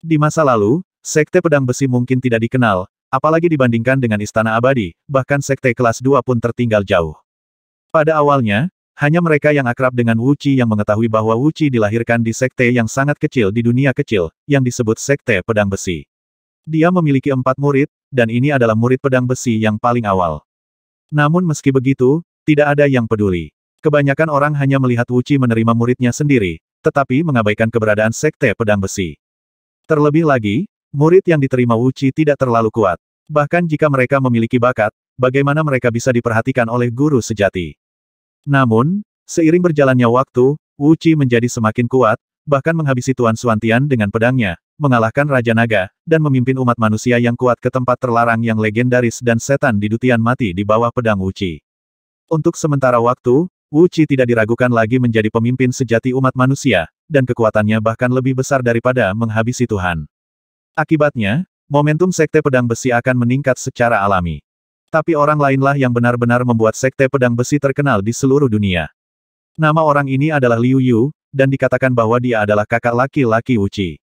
Di masa lalu, Sekte Pedang Besi mungkin tidak dikenal, apalagi dibandingkan dengan Istana Abadi, bahkan Sekte kelas 2 pun tertinggal jauh. Pada awalnya, hanya mereka yang akrab dengan Wuci yang mengetahui bahwa Wuci dilahirkan di sekte yang sangat kecil di dunia kecil, yang disebut Sekte Pedang Besi. Dia memiliki empat murid, dan ini adalah murid pedang besi yang paling awal. Namun meski begitu, tidak ada yang peduli. Kebanyakan orang hanya melihat Wuci menerima muridnya sendiri, tetapi mengabaikan keberadaan sekte pedang besi. Terlebih lagi, murid yang diterima Wuci tidak terlalu kuat. Bahkan jika mereka memiliki bakat, bagaimana mereka bisa diperhatikan oleh guru sejati. Namun, seiring berjalannya waktu, Wuci menjadi semakin kuat, bahkan menghabisi Tuan Suantian dengan pedangnya, mengalahkan Raja Naga, dan memimpin umat manusia yang kuat ke tempat terlarang yang legendaris dan setan di Dutian mati di bawah pedang Wuci. Untuk sementara waktu, Wuci tidak diragukan lagi menjadi pemimpin sejati umat manusia, dan kekuatannya bahkan lebih besar daripada menghabisi Tuhan. Akibatnya, momentum Sekte Pedang Besi akan meningkat secara alami. Tapi orang lainlah yang benar-benar membuat Sekte Pedang Besi terkenal di seluruh dunia. Nama orang ini adalah Liu Yu, dan dikatakan bahwa dia adalah kakak laki-laki Wuci.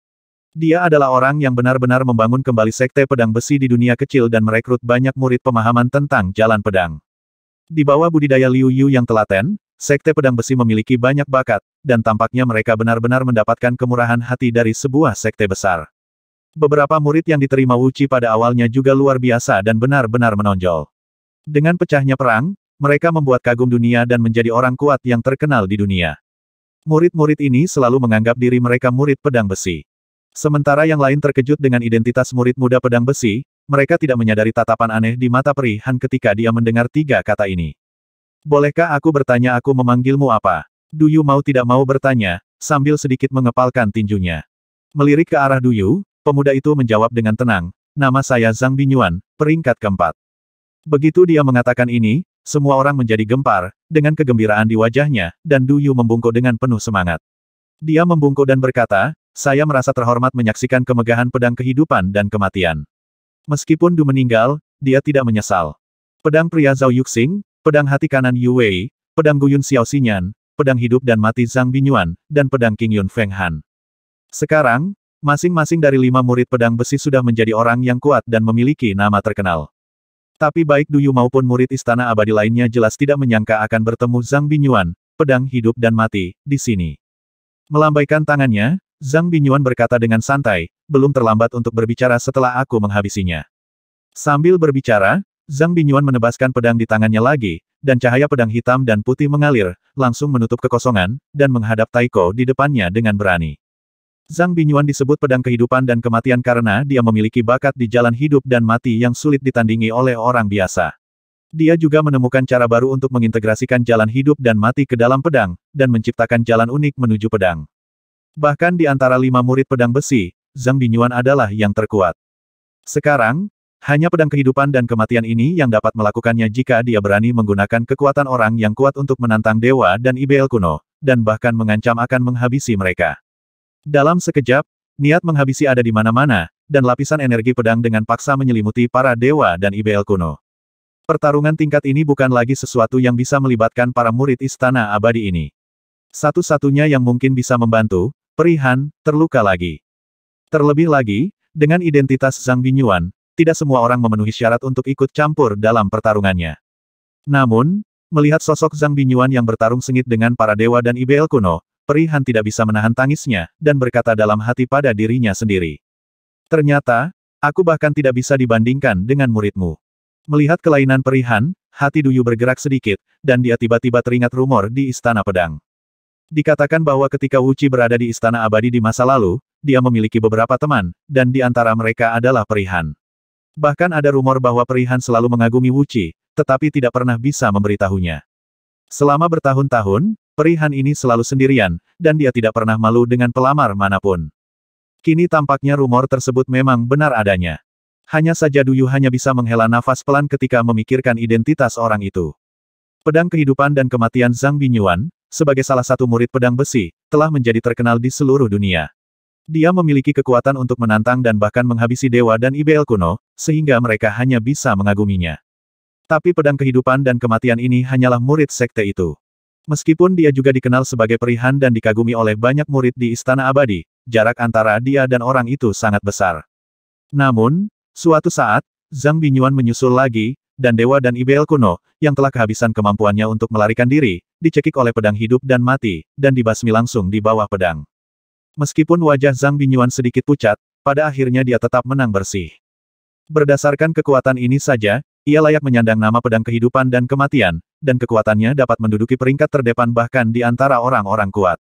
Dia adalah orang yang benar-benar membangun kembali sekte pedang besi di dunia kecil dan merekrut banyak murid pemahaman tentang jalan pedang. Di bawah budidaya Liu Yu yang telaten, sekte pedang besi memiliki banyak bakat, dan tampaknya mereka benar-benar mendapatkan kemurahan hati dari sebuah sekte besar. Beberapa murid yang diterima Wuci pada awalnya juga luar biasa dan benar-benar menonjol. Dengan pecahnya perang, mereka membuat kagum dunia dan menjadi orang kuat yang terkenal di dunia. Murid-murid ini selalu menganggap diri mereka murid pedang besi. Sementara yang lain terkejut dengan identitas murid muda pedang besi, mereka tidak menyadari tatapan aneh di mata Perihan ketika dia mendengar tiga kata ini. Bolehkah aku bertanya aku memanggilmu apa? Duyu mau tidak mau bertanya, sambil sedikit mengepalkan tinjunya. Melirik ke arah Duyu, pemuda itu menjawab dengan tenang, nama saya Zhang Binyuan, peringkat keempat. Begitu dia mengatakan ini, semua orang menjadi gempar, dengan kegembiraan di wajahnya, dan Duyu membungkuk dengan penuh semangat. Dia membungkuk dan berkata, saya merasa terhormat menyaksikan kemegahan pedang kehidupan dan kematian. Meskipun Du meninggal, dia tidak menyesal. Pedang pria Zhao Yuxing, pedang hati kanan Yu Wei, pedang Guyun Xiao Xinyan, pedang hidup dan mati Zhang Binyuan, dan pedang King Yun Feng Han. Sekarang, masing-masing dari lima murid pedang besi sudah menjadi orang yang kuat dan memiliki nama terkenal. Tapi baik Duyu maupun murid istana abadi lainnya jelas tidak menyangka akan bertemu Zhang Binyuan, pedang hidup dan mati, di sini. Melambaikan tangannya, Zhang Binyuan berkata dengan santai, belum terlambat untuk berbicara setelah aku menghabisinya. Sambil berbicara, Zhang Binyuan menebaskan pedang di tangannya lagi, dan cahaya pedang hitam dan putih mengalir, langsung menutup kekosongan, dan menghadap Taiko di depannya dengan berani. Zhang Binyuan disebut pedang kehidupan dan kematian karena dia memiliki bakat di jalan hidup dan mati yang sulit ditandingi oleh orang biasa. Dia juga menemukan cara baru untuk mengintegrasikan jalan hidup dan mati ke dalam pedang, dan menciptakan jalan unik menuju pedang. Bahkan di antara lima murid pedang besi, Zhang Binyuan adalah yang terkuat. Sekarang, hanya pedang kehidupan dan kematian ini yang dapat melakukannya jika dia berani menggunakan kekuatan orang yang kuat untuk menantang dewa dan IBL kuno, dan bahkan mengancam akan menghabisi mereka. Dalam sekejap, niat menghabisi ada di mana-mana, dan lapisan energi pedang dengan paksa menyelimuti para dewa dan IBL kuno. Pertarungan tingkat ini bukan lagi sesuatu yang bisa melibatkan para murid istana abadi ini. Satu-satunya yang mungkin bisa membantu, Perihan, terluka lagi. Terlebih lagi, dengan identitas Zhang Binyuan, tidak semua orang memenuhi syarat untuk ikut campur dalam pertarungannya. Namun, melihat sosok Zhang Binyuan yang bertarung sengit dengan para dewa dan IBL kuno, Perihan tidak bisa menahan tangisnya, dan berkata dalam hati pada dirinya sendiri. Ternyata, aku bahkan tidak bisa dibandingkan dengan muridmu. Melihat kelainan Perihan, hati Duyu bergerak sedikit, dan dia tiba-tiba teringat rumor di Istana Pedang. Dikatakan bahwa ketika Wuci berada di Istana Abadi di masa lalu, dia memiliki beberapa teman, dan di antara mereka adalah Perihan. Bahkan ada rumor bahwa Perihan selalu mengagumi Wuci, tetapi tidak pernah bisa memberitahunya. Selama bertahun-tahun, Perihan ini selalu sendirian, dan dia tidak pernah malu dengan pelamar mana pun. Kini tampaknya rumor tersebut memang benar adanya. Hanya saja Duyu hanya bisa menghela nafas pelan ketika memikirkan identitas orang itu. Pedang kehidupan dan kematian Zhang Binyuan, sebagai salah satu murid pedang besi, telah menjadi terkenal di seluruh dunia. Dia memiliki kekuatan untuk menantang dan bahkan menghabisi dewa dan IBL kuno, sehingga mereka hanya bisa mengaguminya. Tapi pedang kehidupan dan kematian ini hanyalah murid sekte itu. Meskipun dia juga dikenal sebagai perihan dan dikagumi oleh banyak murid di Istana Abadi, jarak antara dia dan orang itu sangat besar. Namun, suatu saat, Zhang Binyuan menyusul lagi, dan Dewa dan Ibel kuno, yang telah kehabisan kemampuannya untuk melarikan diri, dicekik oleh pedang hidup dan mati, dan dibasmi langsung di bawah pedang. Meskipun wajah Zhang Binyuan sedikit pucat, pada akhirnya dia tetap menang bersih. Berdasarkan kekuatan ini saja, ia layak menyandang nama pedang kehidupan dan kematian, dan kekuatannya dapat menduduki peringkat terdepan bahkan di antara orang-orang kuat.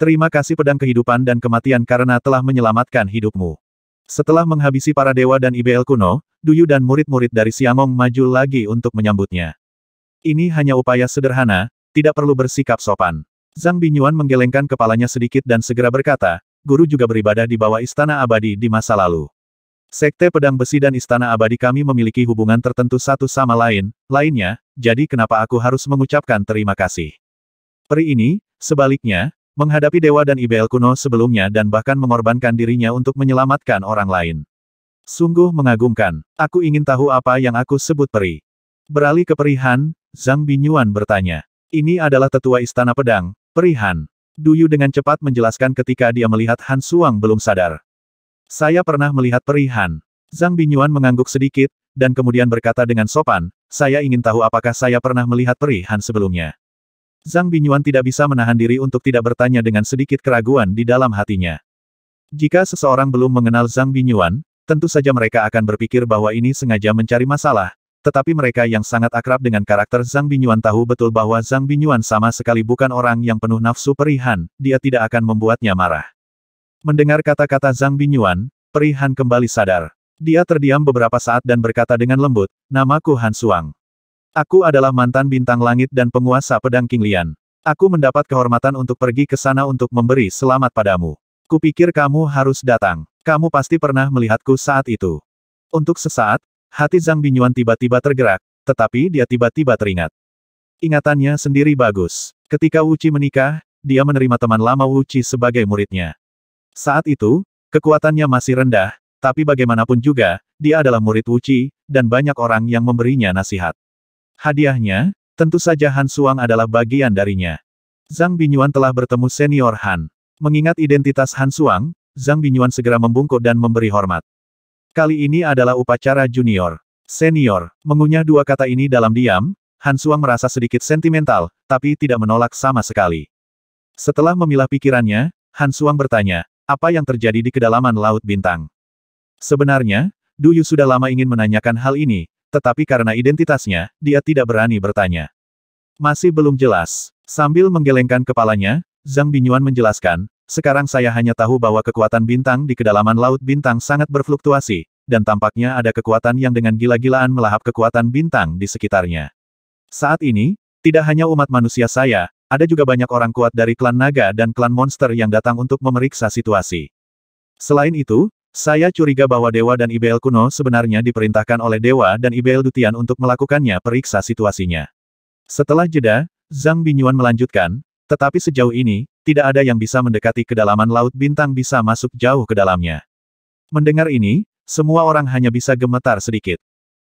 Terima kasih pedang kehidupan dan kematian karena telah menyelamatkan hidupmu. Setelah menghabisi para dewa dan IBL kuno, Duyu dan murid-murid dari Siamong maju lagi untuk menyambutnya. Ini hanya upaya sederhana, tidak perlu bersikap sopan. Zhang Binyuan menggelengkan kepalanya sedikit dan segera berkata, guru juga beribadah di bawah istana abadi di masa lalu. Sekte Pedang Besi dan Istana Abadi kami memiliki hubungan tertentu satu sama lain, lainnya, jadi kenapa aku harus mengucapkan terima kasih. Peri ini, sebaliknya, menghadapi dewa dan IBL kuno sebelumnya dan bahkan mengorbankan dirinya untuk menyelamatkan orang lain. Sungguh mengagumkan, aku ingin tahu apa yang aku sebut peri. Beralih ke perihan, Zhang Binyuan bertanya. Ini adalah tetua Istana Pedang, perihan. Duyu dengan cepat menjelaskan ketika dia melihat Han Suang belum sadar. Saya pernah melihat perihan. Zhang Binyuan mengangguk sedikit, dan kemudian berkata dengan sopan, saya ingin tahu apakah saya pernah melihat perihan sebelumnya. Zhang Binyuan tidak bisa menahan diri untuk tidak bertanya dengan sedikit keraguan di dalam hatinya. Jika seseorang belum mengenal Zhang Binyuan, tentu saja mereka akan berpikir bahwa ini sengaja mencari masalah, tetapi mereka yang sangat akrab dengan karakter Zhang Binyuan tahu betul bahwa Zhang Binyuan sama sekali bukan orang yang penuh nafsu perihan, dia tidak akan membuatnya marah. Mendengar kata-kata Zhang Binyuan, Perihan kembali sadar. Dia terdiam beberapa saat dan berkata dengan lembut, namaku Han Suang. Aku adalah mantan bintang langit dan penguasa pedang King Lian. Aku mendapat kehormatan untuk pergi ke sana untuk memberi selamat padamu. Kupikir kamu harus datang. Kamu pasti pernah melihatku saat itu. Untuk sesaat, hati Zhang Binyuan tiba-tiba tergerak, tetapi dia tiba-tiba teringat. Ingatannya sendiri bagus. Ketika Wuci menikah, dia menerima teman lama Wuci sebagai muridnya. Saat itu, kekuatannya masih rendah, tapi bagaimanapun juga, dia adalah murid Wuci, dan banyak orang yang memberinya nasihat. Hadiahnya, tentu saja Han Suang adalah bagian darinya. Zhang Binyuan telah bertemu senior Han. Mengingat identitas Han Suang, Zhang Binyuan segera membungkuk dan memberi hormat. Kali ini adalah upacara junior. Senior, mengunyah dua kata ini dalam diam, Han Suang merasa sedikit sentimental, tapi tidak menolak sama sekali. Setelah memilah pikirannya, Han Suang bertanya, apa yang terjadi di kedalaman Laut Bintang? Sebenarnya, Du Yu sudah lama ingin menanyakan hal ini, tetapi karena identitasnya, dia tidak berani bertanya. Masih belum jelas. Sambil menggelengkan kepalanya, Zhang Binyuan menjelaskan, sekarang saya hanya tahu bahwa kekuatan bintang di kedalaman Laut Bintang sangat berfluktuasi, dan tampaknya ada kekuatan yang dengan gila-gilaan melahap kekuatan bintang di sekitarnya. Saat ini, tidak hanya umat manusia saya, ada juga banyak orang kuat dari klan naga dan klan monster yang datang untuk memeriksa situasi. Selain itu, saya curiga bahwa Dewa dan IBL kuno sebenarnya diperintahkan oleh Dewa dan IBL Dutian untuk melakukannya periksa situasinya. Setelah jeda, Zhang Binyuan melanjutkan, tetapi sejauh ini, tidak ada yang bisa mendekati kedalaman Laut Bintang bisa masuk jauh ke dalamnya. Mendengar ini, semua orang hanya bisa gemetar sedikit.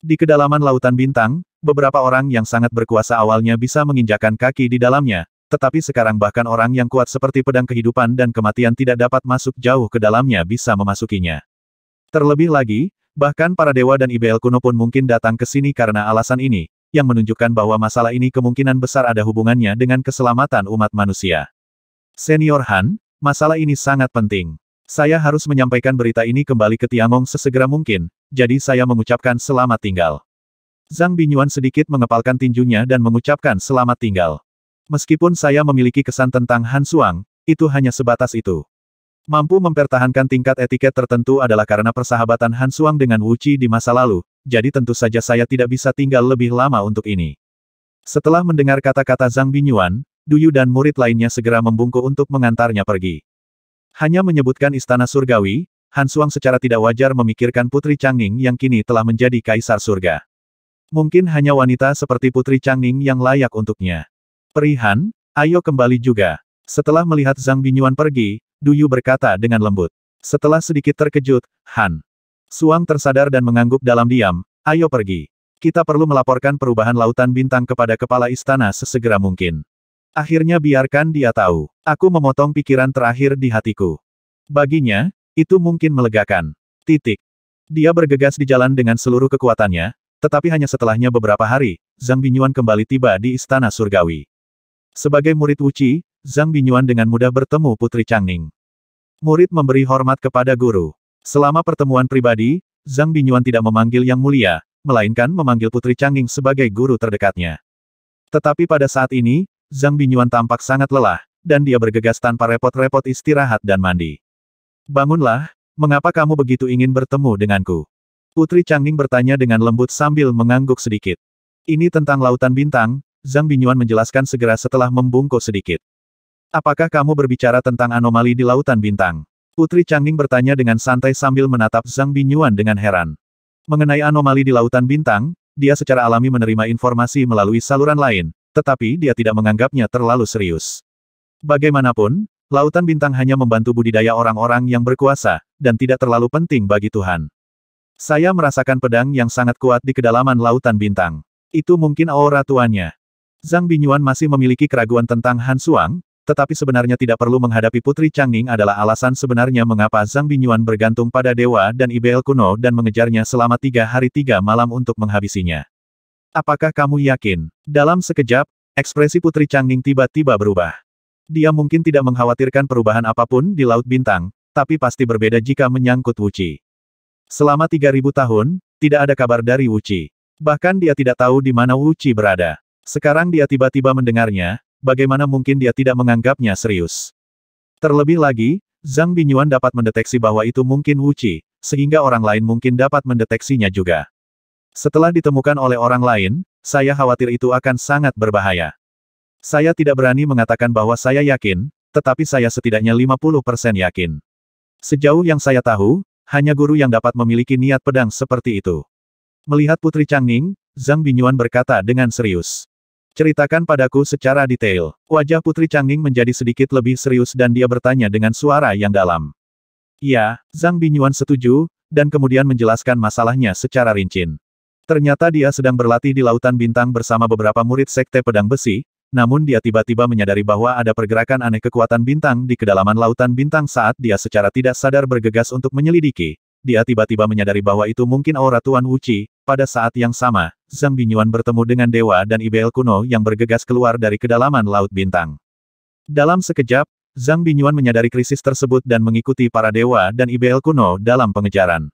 Di kedalaman Lautan Bintang, beberapa orang yang sangat berkuasa awalnya bisa menginjakan kaki di dalamnya, tetapi sekarang bahkan orang yang kuat seperti pedang kehidupan dan kematian tidak dapat masuk jauh ke dalamnya bisa memasukinya. Terlebih lagi, bahkan para dewa dan IBL kuno pun mungkin datang ke sini karena alasan ini, yang menunjukkan bahwa masalah ini kemungkinan besar ada hubungannya dengan keselamatan umat manusia. Senior Han, masalah ini sangat penting. Saya harus menyampaikan berita ini kembali ke Tiangong sesegera mungkin, jadi saya mengucapkan selamat tinggal. Zhang Binyuan sedikit mengepalkan tinjunya dan mengucapkan selamat tinggal. Meskipun saya memiliki kesan tentang Han Suang, itu hanya sebatas itu. Mampu mempertahankan tingkat etiket tertentu adalah karena persahabatan Han Suang dengan Wu Qi di masa lalu, jadi tentu saja saya tidak bisa tinggal lebih lama untuk ini. Setelah mendengar kata-kata Zhang Binyuan, Duyu dan murid lainnya segera membungkuk untuk mengantarnya pergi. Hanya menyebutkan istana surgawi, Han Suang secara tidak wajar memikirkan Putri Changning yang kini telah menjadi kaisar surga. Mungkin hanya wanita seperti Putri Changning yang layak untuknya. Perihan, ayo kembali juga. Setelah melihat Zhang Binyuan pergi, Duyu berkata dengan lembut. Setelah sedikit terkejut, Han. Suang tersadar dan mengangguk dalam diam, ayo pergi. Kita perlu melaporkan perubahan lautan bintang kepada kepala istana sesegera mungkin. Akhirnya biarkan dia tahu. Aku memotong pikiran terakhir di hatiku. Baginya, itu mungkin melegakan. Titik. Dia bergegas di jalan dengan seluruh kekuatannya, tetapi hanya setelahnya beberapa hari, Zhang Binyuan kembali tiba di Istana Surgawi. Sebagai murid Wuci, Zhang Binyuan dengan mudah bertemu Putri Changning. Murid memberi hormat kepada guru. Selama pertemuan pribadi, Zhang Binyuan tidak memanggil Yang Mulia, melainkan memanggil Putri Changning sebagai guru terdekatnya. Tetapi pada saat ini, Zhang Binyuan tampak sangat lelah, dan dia bergegas tanpa repot-repot istirahat dan mandi. Bangunlah, mengapa kamu begitu ingin bertemu denganku? Putri Changning bertanya dengan lembut sambil mengangguk sedikit. Ini tentang lautan bintang, Zhang Binyuan menjelaskan segera setelah membungkuk sedikit. Apakah kamu berbicara tentang anomali di lautan bintang? Putri Changning bertanya dengan santai sambil menatap Zhang Binyuan dengan heran. Mengenai anomali di lautan bintang, dia secara alami menerima informasi melalui saluran lain, tetapi dia tidak menganggapnya terlalu serius. Bagaimanapun, lautan bintang hanya membantu budidaya orang-orang yang berkuasa, dan tidak terlalu penting bagi Tuhan. Saya merasakan pedang yang sangat kuat di kedalaman lautan bintang. Itu mungkin aura tuannya. Zhang Binyuan masih memiliki keraguan tentang Han Suang, tetapi sebenarnya tidak perlu menghadapi Putri Changning adalah alasan sebenarnya mengapa Zhang Binyuan bergantung pada dewa dan IBL kuno dan mengejarnya selama tiga hari tiga malam untuk menghabisinya. Apakah kamu yakin? Dalam sekejap, ekspresi Putri Changning tiba-tiba berubah. Dia mungkin tidak mengkhawatirkan perubahan apa pun di Laut Bintang, tapi pasti berbeda jika menyangkut Wuci. Selama 3000 tahun, tidak ada kabar dari Wuci. Bahkan dia tidak tahu di mana Wuci berada. Sekarang dia tiba-tiba mendengarnya, bagaimana mungkin dia tidak menganggapnya serius. Terlebih lagi, Zhang Binyuan dapat mendeteksi bahwa itu mungkin Wuci, sehingga orang lain mungkin dapat mendeteksinya juga. Setelah ditemukan oleh orang lain, saya khawatir itu akan sangat berbahaya. Saya tidak berani mengatakan bahwa saya yakin, tetapi saya setidaknya 50% yakin. Sejauh yang saya tahu, hanya guru yang dapat memiliki niat pedang seperti itu. Melihat Putri Changning, Zhang Binyuan berkata dengan serius. Ceritakan padaku secara detail. Wajah Putri Changning menjadi sedikit lebih serius dan dia bertanya dengan suara yang dalam. Ya, Zhang Binyuan setuju, dan kemudian menjelaskan masalahnya secara rinci. Ternyata dia sedang berlatih di Lautan Bintang bersama beberapa murid Sekte Pedang Besi, namun dia tiba-tiba menyadari bahwa ada pergerakan aneh kekuatan bintang di kedalaman Lautan Bintang saat dia secara tidak sadar bergegas untuk menyelidiki. Dia tiba-tiba menyadari bahwa itu mungkin aura Tuan Wuci, pada saat yang sama, Zhang Binyuan bertemu dengan dewa dan IBL kuno yang bergegas keluar dari kedalaman Laut Bintang. Dalam sekejap, Zhang Binyuan menyadari krisis tersebut dan mengikuti para dewa dan IBL kuno dalam pengejaran.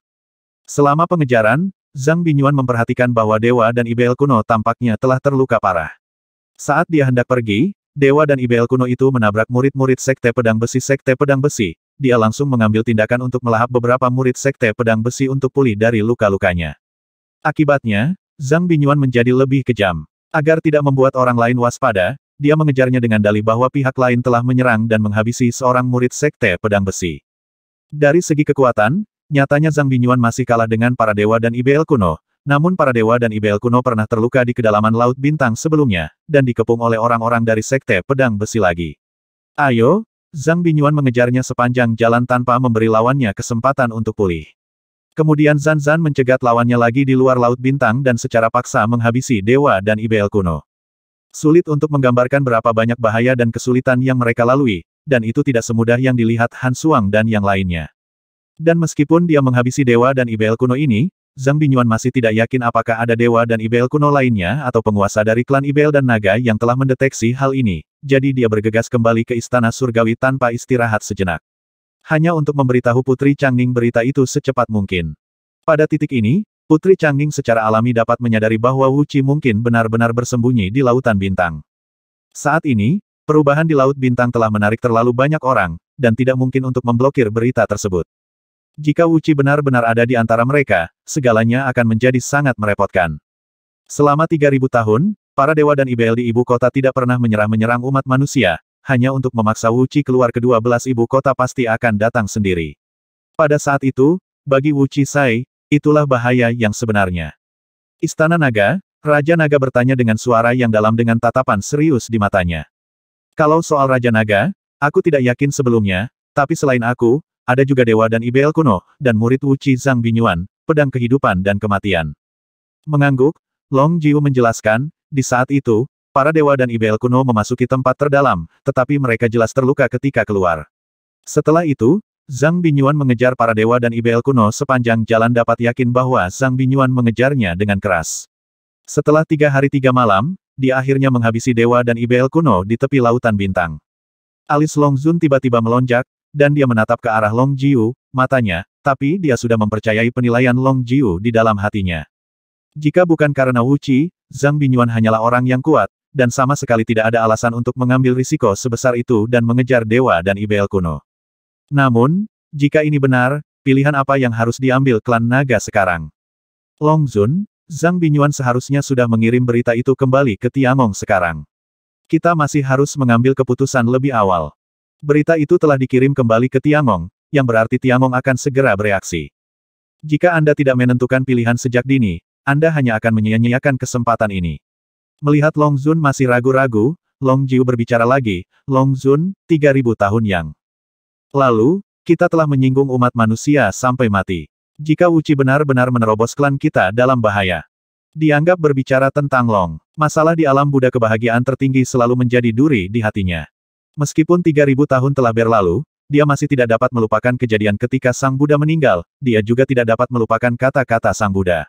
Selama pengejaran, Zhang Binyuan memperhatikan bahwa dewa dan IBL kuno tampaknya telah terluka parah. Saat dia hendak pergi, dewa dan IBL kuno itu menabrak murid-murid Sekte Pedang Besi Sekte Pedang Besi, dia langsung mengambil tindakan untuk melahap beberapa murid Sekte Pedang Besi untuk pulih dari luka-lukanya. Akibatnya, Zhang Binyuan menjadi lebih kejam. Agar tidak membuat orang lain waspada, dia mengejarnya dengan dalih bahwa pihak lain telah menyerang dan menghabisi seorang murid sekte pedang besi. Dari segi kekuatan, nyatanya Zhang Binyuan masih kalah dengan para dewa dan IBL kuno, namun para dewa dan IBL kuno pernah terluka di kedalaman Laut Bintang sebelumnya, dan dikepung oleh orang-orang dari sekte pedang besi lagi. Ayo, Zhang Binyuan mengejarnya sepanjang jalan tanpa memberi lawannya kesempatan untuk pulih. Kemudian Zan Zan mencegat lawannya lagi di luar Laut Bintang dan secara paksa menghabisi Dewa dan IBL kuno. Sulit untuk menggambarkan berapa banyak bahaya dan kesulitan yang mereka lalui, dan itu tidak semudah yang dilihat Han Suang dan yang lainnya. Dan meskipun dia menghabisi Dewa dan IBL kuno ini, Zhang Binyuan masih tidak yakin apakah ada Dewa dan IBL kuno lainnya atau penguasa dari klan IBL dan Naga yang telah mendeteksi hal ini, jadi dia bergegas kembali ke Istana Surgawi tanpa istirahat sejenak hanya untuk memberitahu Putri Changning berita itu secepat mungkin. Pada titik ini, Putri Changning secara alami dapat menyadari bahwa Wu Qi mungkin benar-benar bersembunyi di Lautan Bintang. Saat ini, perubahan di Laut Bintang telah menarik terlalu banyak orang, dan tidak mungkin untuk memblokir berita tersebut. Jika Wu Qi benar-benar ada di antara mereka, segalanya akan menjadi sangat merepotkan. Selama 3000 tahun, para dewa dan IBL di ibu kota tidak pernah menyerah-menyerang umat manusia, hanya untuk memaksa Wu Qi keluar kedua belas ibu kota pasti akan datang sendiri. Pada saat itu, bagi Wu Qi Sai, itulah bahaya yang sebenarnya. Istana Naga, Raja Naga bertanya dengan suara yang dalam dengan tatapan serius di matanya. Kalau soal Raja Naga, aku tidak yakin sebelumnya, tapi selain aku, ada juga Dewa dan IBL kuno, dan murid Wu Qi Zhang Binyuan, pedang kehidupan dan kematian. Mengangguk, Long Jiu menjelaskan, di saat itu, Para dewa dan IBL kuno memasuki tempat terdalam, tetapi mereka jelas terluka ketika keluar. Setelah itu, Zhang Binyuan mengejar para dewa dan IBL kuno sepanjang jalan dapat yakin bahwa Zhang Binyuan mengejarnya dengan keras. Setelah tiga hari tiga malam, dia akhirnya menghabisi dewa dan IBL kuno di tepi lautan bintang. Alis Long Zun tiba-tiba melonjak, dan dia menatap ke arah Long Jiu, matanya, tapi dia sudah mempercayai penilaian Long Jiu di dalam hatinya. Jika bukan karena Wu Qi, Zhang Binyuan hanyalah orang yang kuat, dan sama sekali tidak ada alasan untuk mengambil risiko sebesar itu dan mengejar dewa dan IBL kuno. Namun, jika ini benar, pilihan apa yang harus diambil klan naga sekarang? Long Zun, Zhang Binyuan seharusnya sudah mengirim berita itu kembali ke Tiangong sekarang. Kita masih harus mengambil keputusan lebih awal. Berita itu telah dikirim kembali ke Tiangong, yang berarti Tiangong akan segera bereaksi. Jika Anda tidak menentukan pilihan sejak dini, anda hanya akan menyia-nyiakan kesempatan ini. Melihat Long Zun masih ragu-ragu, Long Jiu berbicara lagi, Long Zun, 3000 tahun yang lalu, kita telah menyinggung umat manusia sampai mati. Jika Wuci benar-benar menerobos klan kita dalam bahaya. Dianggap berbicara tentang Long, masalah di alam Buddha kebahagiaan tertinggi selalu menjadi duri di hatinya. Meskipun 3000 tahun telah berlalu, dia masih tidak dapat melupakan kejadian ketika Sang Buddha meninggal, dia juga tidak dapat melupakan kata-kata Sang Buddha.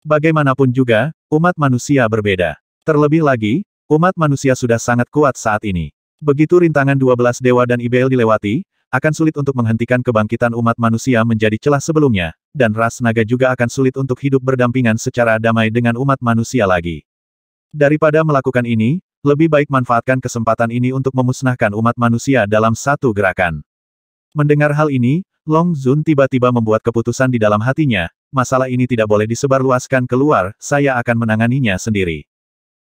Bagaimanapun juga, umat manusia berbeda. Terlebih lagi, umat manusia sudah sangat kuat saat ini. Begitu rintangan 12 dewa dan IBL dilewati, akan sulit untuk menghentikan kebangkitan umat manusia menjadi celah sebelumnya, dan ras naga juga akan sulit untuk hidup berdampingan secara damai dengan umat manusia lagi. Daripada melakukan ini, lebih baik manfaatkan kesempatan ini untuk memusnahkan umat manusia dalam satu gerakan. Mendengar hal ini, Long Zun tiba-tiba membuat keputusan di dalam hatinya, masalah ini tidak boleh disebarluaskan keluar, saya akan menanganinya sendiri.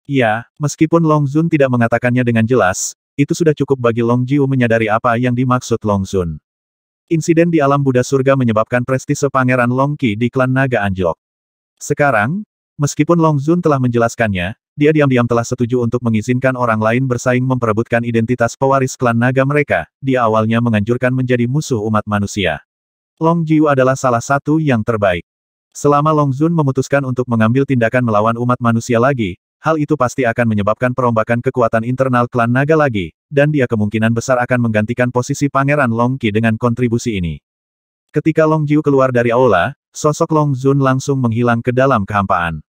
Ya, meskipun Long Zun tidak mengatakannya dengan jelas, itu sudah cukup bagi Long Jiu menyadari apa yang dimaksud Long Zun. Insiden di alam Buddha surga menyebabkan prestise Pangeran Long Qi di klan naga anjlok. Sekarang, meskipun Long Zun telah menjelaskannya, dia diam-diam telah setuju untuk mengizinkan orang lain bersaing memperebutkan identitas pewaris klan naga mereka, dia awalnya menganjurkan menjadi musuh umat manusia. Long Jiu adalah salah satu yang terbaik. Selama Long Zun memutuskan untuk mengambil tindakan melawan umat manusia lagi, hal itu pasti akan menyebabkan perombakan kekuatan internal klan naga lagi, dan dia kemungkinan besar akan menggantikan posisi Pangeran Long Qi dengan kontribusi ini. Ketika Long Jiu keluar dari aula, sosok Long Zun langsung menghilang ke dalam kehampaan.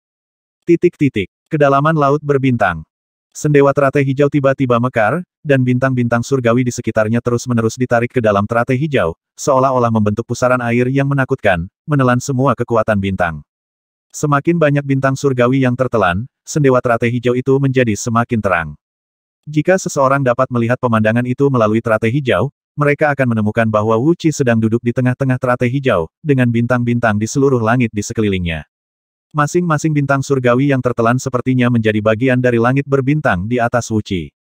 Titik-titik. Kedalaman laut berbintang. Sendewa teratai hijau tiba-tiba mekar, dan bintang-bintang surgawi di sekitarnya terus-menerus ditarik ke dalam teratai hijau, seolah-olah membentuk pusaran air yang menakutkan, menelan semua kekuatan bintang. Semakin banyak bintang surgawi yang tertelan, sendewa teratai hijau itu menjadi semakin terang. Jika seseorang dapat melihat pemandangan itu melalui teratai hijau, mereka akan menemukan bahwa Wu Qi sedang duduk di tengah-tengah teratai hijau, dengan bintang-bintang di seluruh langit di sekelilingnya. Masing-masing bintang surgawi yang tertelan sepertinya menjadi bagian dari langit berbintang di atas Wuci.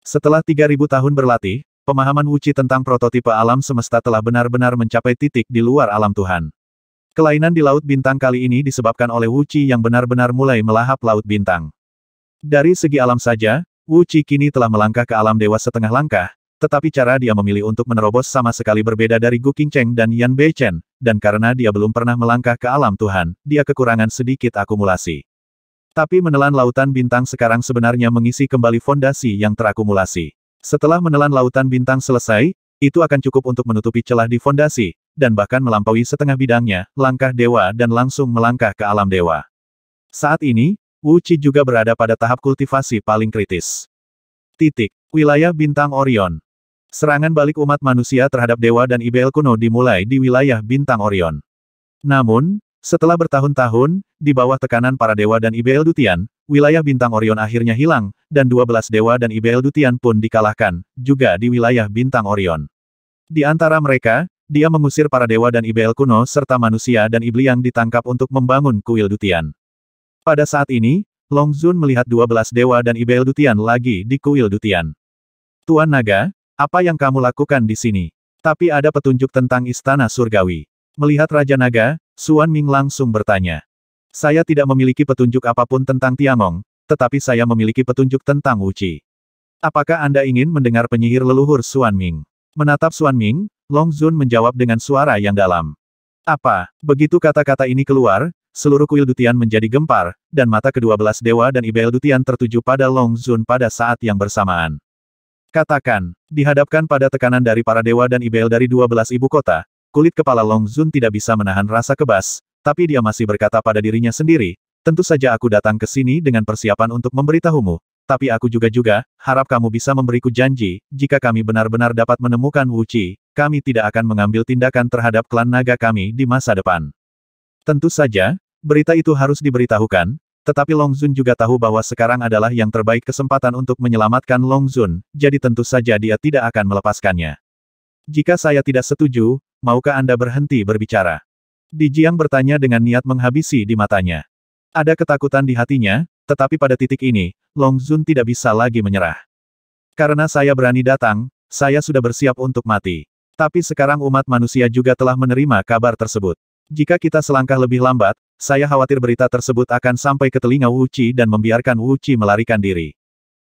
Setelah 3000 tahun berlatih, pemahaman Wuci tentang prototipe alam semesta telah benar-benar mencapai titik di luar alam Tuhan. Kelainan di Laut Bintang kali ini disebabkan oleh Wuci yang benar-benar mulai melahap Laut Bintang. Dari segi alam saja, Wuci kini telah melangkah ke alam dewa setengah langkah, tetapi cara dia memilih untuk menerobos sama sekali berbeda dari Gu Qingcheng dan Yan Beichen, dan karena dia belum pernah melangkah ke alam Tuhan, dia kekurangan sedikit akumulasi. Tapi menelan lautan bintang sekarang sebenarnya mengisi kembali fondasi yang terakumulasi. Setelah menelan lautan bintang selesai, itu akan cukup untuk menutupi celah di fondasi, dan bahkan melampaui setengah bidangnya, langkah dewa dan langsung melangkah ke alam dewa. Saat ini, Wu Qi juga berada pada tahap kultivasi paling kritis. Titik. Wilayah Bintang Orion. Serangan balik umat manusia terhadap dewa dan IBL kuno dimulai di wilayah Bintang Orion. Namun, setelah bertahun-tahun, di bawah tekanan para dewa dan IBL Dutian, wilayah Bintang Orion akhirnya hilang, dan 12 dewa dan IBL Dutian pun dikalahkan, juga di wilayah Bintang Orion. Di antara mereka, dia mengusir para dewa dan IBL kuno serta manusia dan iblis yang ditangkap untuk membangun kuil Dutian. Pada saat ini, Long Zun melihat 12 dewa dan IBL Dutian lagi di kuil Dutian. Tuan Naga, apa yang kamu lakukan di sini? Tapi ada petunjuk tentang istana surgawi. Melihat Raja Naga, Suan Ming langsung bertanya. Saya tidak memiliki petunjuk apa pun tentang Tiangong, tetapi saya memiliki petunjuk tentang Wuci. Apakah Anda ingin mendengar penyihir leluhur Suan Ming? Menatap Suan Ming, Long Zun menjawab dengan suara yang dalam. Apa? Begitu kata-kata ini keluar, seluruh kuil Dutian menjadi gempar, dan mata kedua belas dewa dan Ibel Dutian tertuju pada Long Zun pada saat yang bersamaan. Katakan, dihadapkan pada tekanan dari para dewa dan ibel dari 12 ibu kota, kulit kepala Long Zun tidak bisa menahan rasa kebas, tapi dia masih berkata pada dirinya sendiri, tentu saja aku datang ke sini dengan persiapan untuk memberitahumu, tapi aku juga-juga, harap kamu bisa memberiku janji, jika kami benar-benar dapat menemukan Wu Qi, kami tidak akan mengambil tindakan terhadap klan naga kami di masa depan. Tentu saja, berita itu harus diberitahukan, tetapi Long Zun juga tahu bahwa sekarang adalah yang terbaik kesempatan untuk menyelamatkan Long Zun, jadi tentu saja dia tidak akan melepaskannya. Jika saya tidak setuju, maukah Anda berhenti berbicara? Di Jiang bertanya dengan niat menghabisi di matanya. Ada ketakutan di hatinya, tetapi pada titik ini, Long Zun tidak bisa lagi menyerah. Karena saya berani datang, saya sudah bersiap untuk mati. Tapi sekarang umat manusia juga telah menerima kabar tersebut. Jika kita selangkah lebih lambat, saya khawatir berita tersebut akan sampai ke telinga Wu Qi dan membiarkan Wu Qi melarikan diri.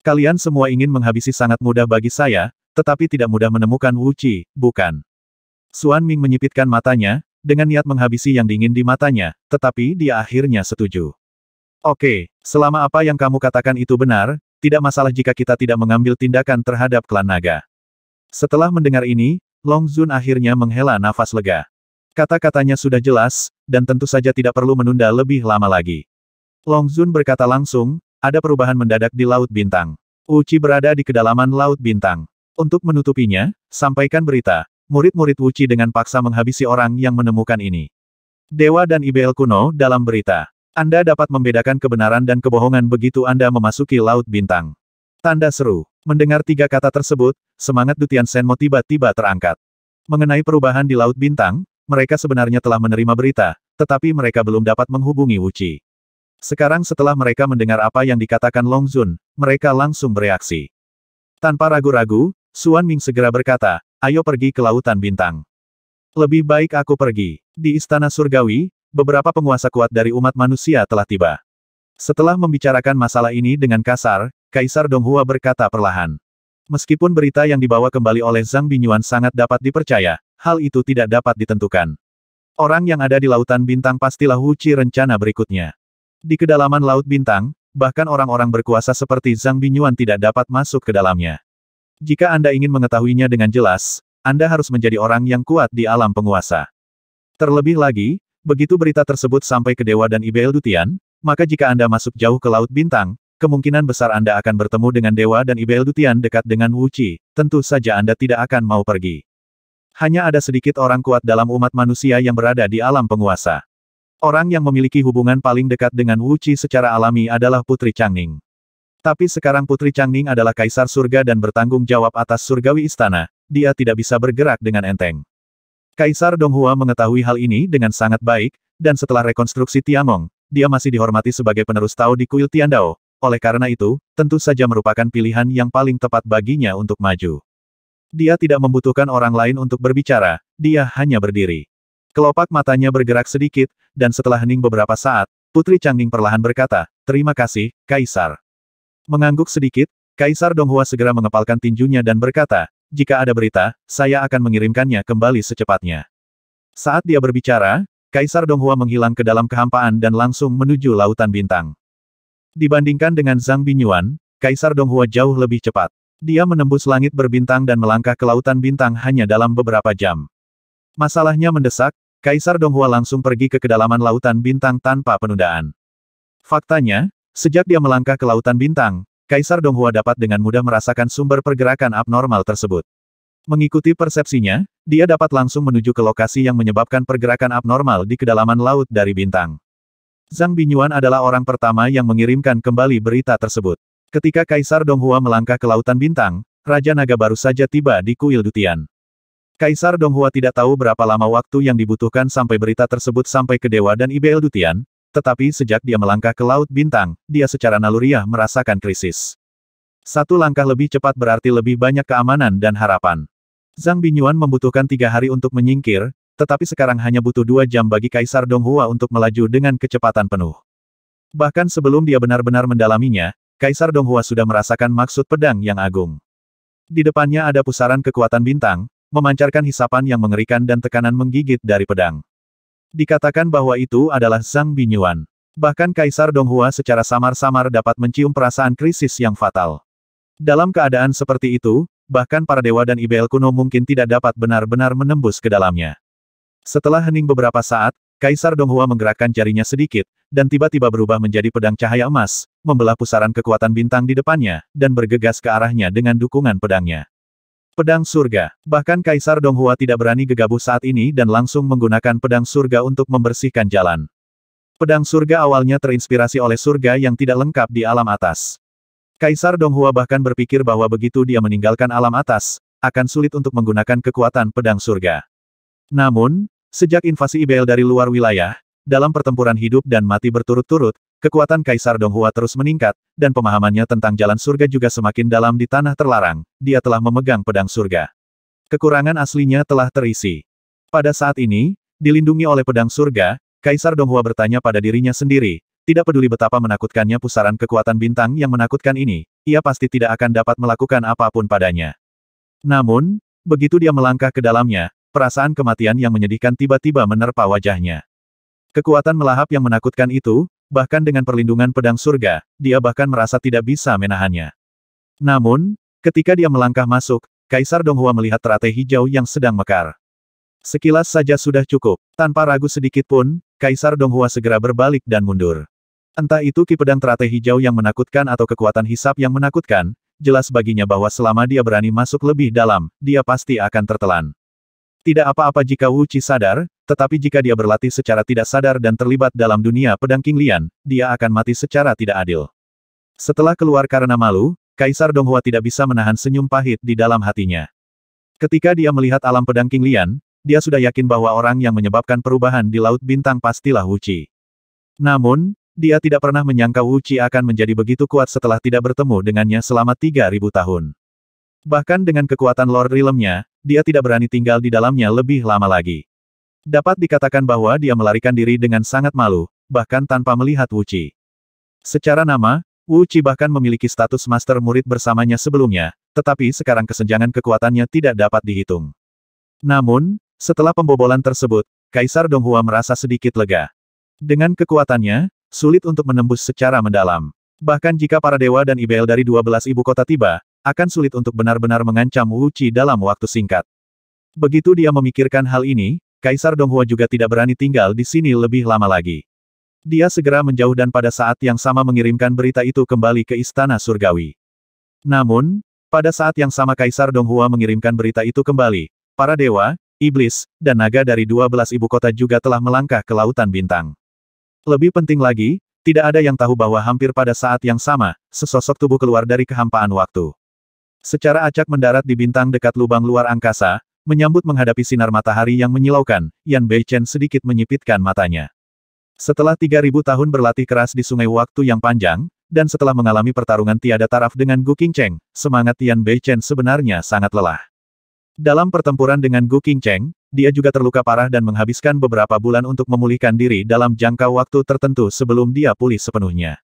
Kalian semua ingin menghabisi sangat mudah bagi saya, tetapi tidak mudah menemukan Wu Qi, bukan? Suan Ming menyipitkan matanya, dengan niat menghabisi yang dingin di matanya, tetapi dia akhirnya setuju. Oke, selama apa yang kamu katakan itu benar, tidak masalah jika kita tidak mengambil tindakan terhadap klan naga. Setelah mendengar ini, Long Zun akhirnya menghela nafas lega. Kata-katanya sudah jelas, dan tentu saja tidak perlu menunda lebih lama lagi. Long Zun berkata langsung, ada perubahan mendadak di Laut Bintang. Uchi berada di kedalaman Laut Bintang. Untuk menutupinya, sampaikan berita, murid-murid Uchi dengan paksa menghabisi orang yang menemukan ini. Dewa dan IBL kuno dalam berita. Anda dapat membedakan kebenaran dan kebohongan begitu Anda memasuki Laut Bintang. Tanda seru. Mendengar tiga kata tersebut, semangat Dutian Senmo tiba-tiba terangkat. Mengenai perubahan di Laut Bintang, mereka sebenarnya telah menerima berita, tetapi mereka belum dapat menghubungi Wuci. Sekarang setelah mereka mendengar apa yang dikatakan Long Zun, mereka langsung bereaksi. Tanpa ragu-ragu, Suan Ming segera berkata, ayo pergi ke Lautan Bintang. Lebih baik aku pergi. Di Istana Surgawi, beberapa penguasa kuat dari umat manusia telah tiba. Setelah membicarakan masalah ini dengan kasar, Kaisar Donghua berkata perlahan. Meskipun berita yang dibawa kembali oleh Zhang Binyuan sangat dapat dipercaya, hal itu tidak dapat ditentukan. Orang yang ada di Lautan Bintang pastilah Wuci rencana berikutnya. Di kedalaman Laut Bintang, bahkan orang-orang berkuasa seperti Zhang Binyuan tidak dapat masuk ke dalamnya. Jika Anda ingin mengetahuinya dengan jelas, Anda harus menjadi orang yang kuat di alam penguasa. Terlebih lagi, begitu berita tersebut sampai ke Dewa dan Ibel Dutian, maka jika Anda masuk jauh ke Laut Bintang, kemungkinan besar Anda akan bertemu dengan Dewa dan Ibel Dutian dekat dengan Wu Qi, tentu saja Anda tidak akan mau pergi. Hanya ada sedikit orang kuat dalam umat manusia yang berada di alam penguasa. Orang yang memiliki hubungan paling dekat dengan Wu Qi secara alami adalah Putri Changning. Tapi sekarang Putri Changning adalah Kaisar Surga dan bertanggung jawab atas surgawi istana, dia tidak bisa bergerak dengan enteng. Kaisar Donghua mengetahui hal ini dengan sangat baik, dan setelah rekonstruksi Tiangong, dia masih dihormati sebagai penerus Tao di kuil Tiandao, oleh karena itu, tentu saja merupakan pilihan yang paling tepat baginya untuk maju. Dia tidak membutuhkan orang lain untuk berbicara, dia hanya berdiri. Kelopak matanya bergerak sedikit, dan setelah hening beberapa saat, Putri Changning perlahan berkata, Terima kasih, Kaisar. Mengangguk sedikit, Kaisar Donghua segera mengepalkan tinjunya dan berkata, Jika ada berita, saya akan mengirimkannya kembali secepatnya. Saat dia berbicara, Kaisar Donghua menghilang ke dalam kehampaan dan langsung menuju Lautan Bintang. Dibandingkan dengan Zhang Binyuan, Kaisar Donghua jauh lebih cepat. Dia menembus langit berbintang dan melangkah ke lautan bintang hanya dalam beberapa jam. Masalahnya mendesak, Kaisar Donghua langsung pergi ke kedalaman lautan bintang tanpa penundaan. Faktanya, sejak dia melangkah ke lautan bintang, Kaisar Donghua dapat dengan mudah merasakan sumber pergerakan abnormal tersebut. Mengikuti persepsinya, dia dapat langsung menuju ke lokasi yang menyebabkan pergerakan abnormal di kedalaman laut dari bintang. Zhang Binyuan adalah orang pertama yang mengirimkan kembali berita tersebut. Ketika Kaisar Donghua melangkah ke Lautan Bintang, Raja Naga baru saja tiba di kuil Dutian. Kaisar Donghua tidak tahu berapa lama waktu yang dibutuhkan sampai berita tersebut sampai ke Dewa dan IBL Dutian, tetapi sejak dia melangkah ke Laut Bintang, dia secara naluriah merasakan krisis. Satu langkah lebih cepat berarti lebih banyak keamanan dan harapan. Zhang Binyuan membutuhkan tiga hari untuk menyingkir, tetapi sekarang hanya butuh dua jam bagi Kaisar Donghua untuk melaju dengan kecepatan penuh. Bahkan sebelum dia benar-benar mendalaminya, Kaisar Donghua sudah merasakan maksud pedang yang agung. Di depannya ada pusaran kekuatan bintang, memancarkan hisapan yang mengerikan dan tekanan menggigit dari pedang. Dikatakan bahwa itu adalah Zhang Binyuan. Bahkan Kaisar Donghua secara samar-samar dapat mencium perasaan krisis yang fatal. Dalam keadaan seperti itu, bahkan para dewa dan IBL kuno mungkin tidak dapat benar-benar menembus ke dalamnya. Setelah hening beberapa saat, Kaisar Donghua menggerakkan jarinya sedikit, dan tiba-tiba berubah menjadi pedang cahaya emas, membelah pusaran kekuatan bintang di depannya, dan bergegas ke arahnya dengan dukungan pedangnya. Pedang surga. Bahkan Kaisar Donghua tidak berani gegabah saat ini dan langsung menggunakan pedang surga untuk membersihkan jalan. Pedang surga awalnya terinspirasi oleh surga yang tidak lengkap di alam atas. Kaisar Donghua bahkan berpikir bahwa begitu dia meninggalkan alam atas, akan sulit untuk menggunakan kekuatan pedang surga. Namun, sejak invasi Ibel dari luar wilayah, dalam pertempuran hidup dan mati berturut-turut, kekuatan Kaisar Donghua terus meningkat, dan pemahamannya tentang jalan surga juga semakin dalam di tanah terlarang, dia telah memegang pedang surga. Kekurangan aslinya telah terisi. Pada saat ini, dilindungi oleh pedang surga, Kaisar Donghua bertanya pada dirinya sendiri, tidak peduli betapa menakutkannya pusaran kekuatan bintang yang menakutkan ini, ia pasti tidak akan dapat melakukan apa pun padanya. Namun, begitu dia melangkah ke dalamnya, perasaan kematian yang menyedihkan tiba-tiba menerpa wajahnya. Kekuatan melahap yang menakutkan itu, bahkan dengan perlindungan pedang surga, dia bahkan merasa tidak bisa menahannya. Namun, ketika dia melangkah masuk, Kaisar Donghua melihat teratai hijau yang sedang mekar. Sekilas saja sudah cukup, tanpa ragu sedikit pun, Kaisar Donghua segera berbalik dan mundur. Entah itu ki pedang teratai hijau yang menakutkan atau kekuatan hisap yang menakutkan, jelas baginya bahwa selama dia berani masuk lebih dalam, dia pasti akan tertelan. Tidak apa-apa jika Wu Qi sadar, tetapi jika dia berlatih secara tidak sadar dan terlibat dalam dunia pedang King Lian, dia akan mati secara tidak adil. Setelah keluar karena malu, Kaisar Donghua tidak bisa menahan senyum pahit di dalam hatinya. Ketika dia melihat alam pedang King Lian, dia sudah yakin bahwa orang yang menyebabkan perubahan di Laut Bintang pastilah Wu Qi. Namun, dia tidak pernah menyangka Wu Qi akan menjadi begitu kuat setelah tidak bertemu dengannya selama 3000 tahun. Bahkan dengan kekuatan Lord Realmnya, dia tidak berani tinggal di dalamnya lebih lama lagi. Dapat dikatakan bahwa dia melarikan diri dengan sangat malu, bahkan tanpa melihat Wu Qi. Secara nama, Wu Qi bahkan memiliki status master murid bersamanya sebelumnya, tetapi sekarang kesenjangan kekuatannya tidak dapat dihitung. Namun, setelah pembobolan tersebut, Kaisar Donghua merasa sedikit lega. Dengan kekuatannya, sulit untuk menembus secara mendalam. Bahkan jika para dewa dan IBL dari 12 ibu kota tiba, akan sulit untuk benar-benar mengancam Wu Qi dalam waktu singkat. Begitu dia memikirkan hal ini, Kaisar Donghua juga tidak berani tinggal di sini lebih lama lagi. Dia segera menjauh dan pada saat yang sama mengirimkan berita itu kembali ke Istana Surgawi. Namun, pada saat yang sama Kaisar Donghua mengirimkan berita itu kembali, para dewa, iblis, dan naga dari 12 ibu kota juga telah melangkah ke Lautan Bintang. Lebih penting lagi, tidak ada yang tahu bahwa hampir pada saat yang sama, sesosok tubuh keluar dari kehampaan waktu. Secara acak mendarat di bintang dekat lubang luar angkasa, menyambut menghadapi sinar matahari yang menyilaukan, Yan Beichen sedikit menyipitkan matanya. Setelah 3000 tahun berlatih keras di sungai waktu yang panjang, dan setelah mengalami pertarungan tiada taraf dengan Gu Qingcheng, semangat Yan Beichen sebenarnya sangat lelah. Dalam pertempuran dengan Gu Qingcheng, dia juga terluka parah dan menghabiskan beberapa bulan untuk memulihkan diri dalam jangka waktu tertentu sebelum dia pulih sepenuhnya.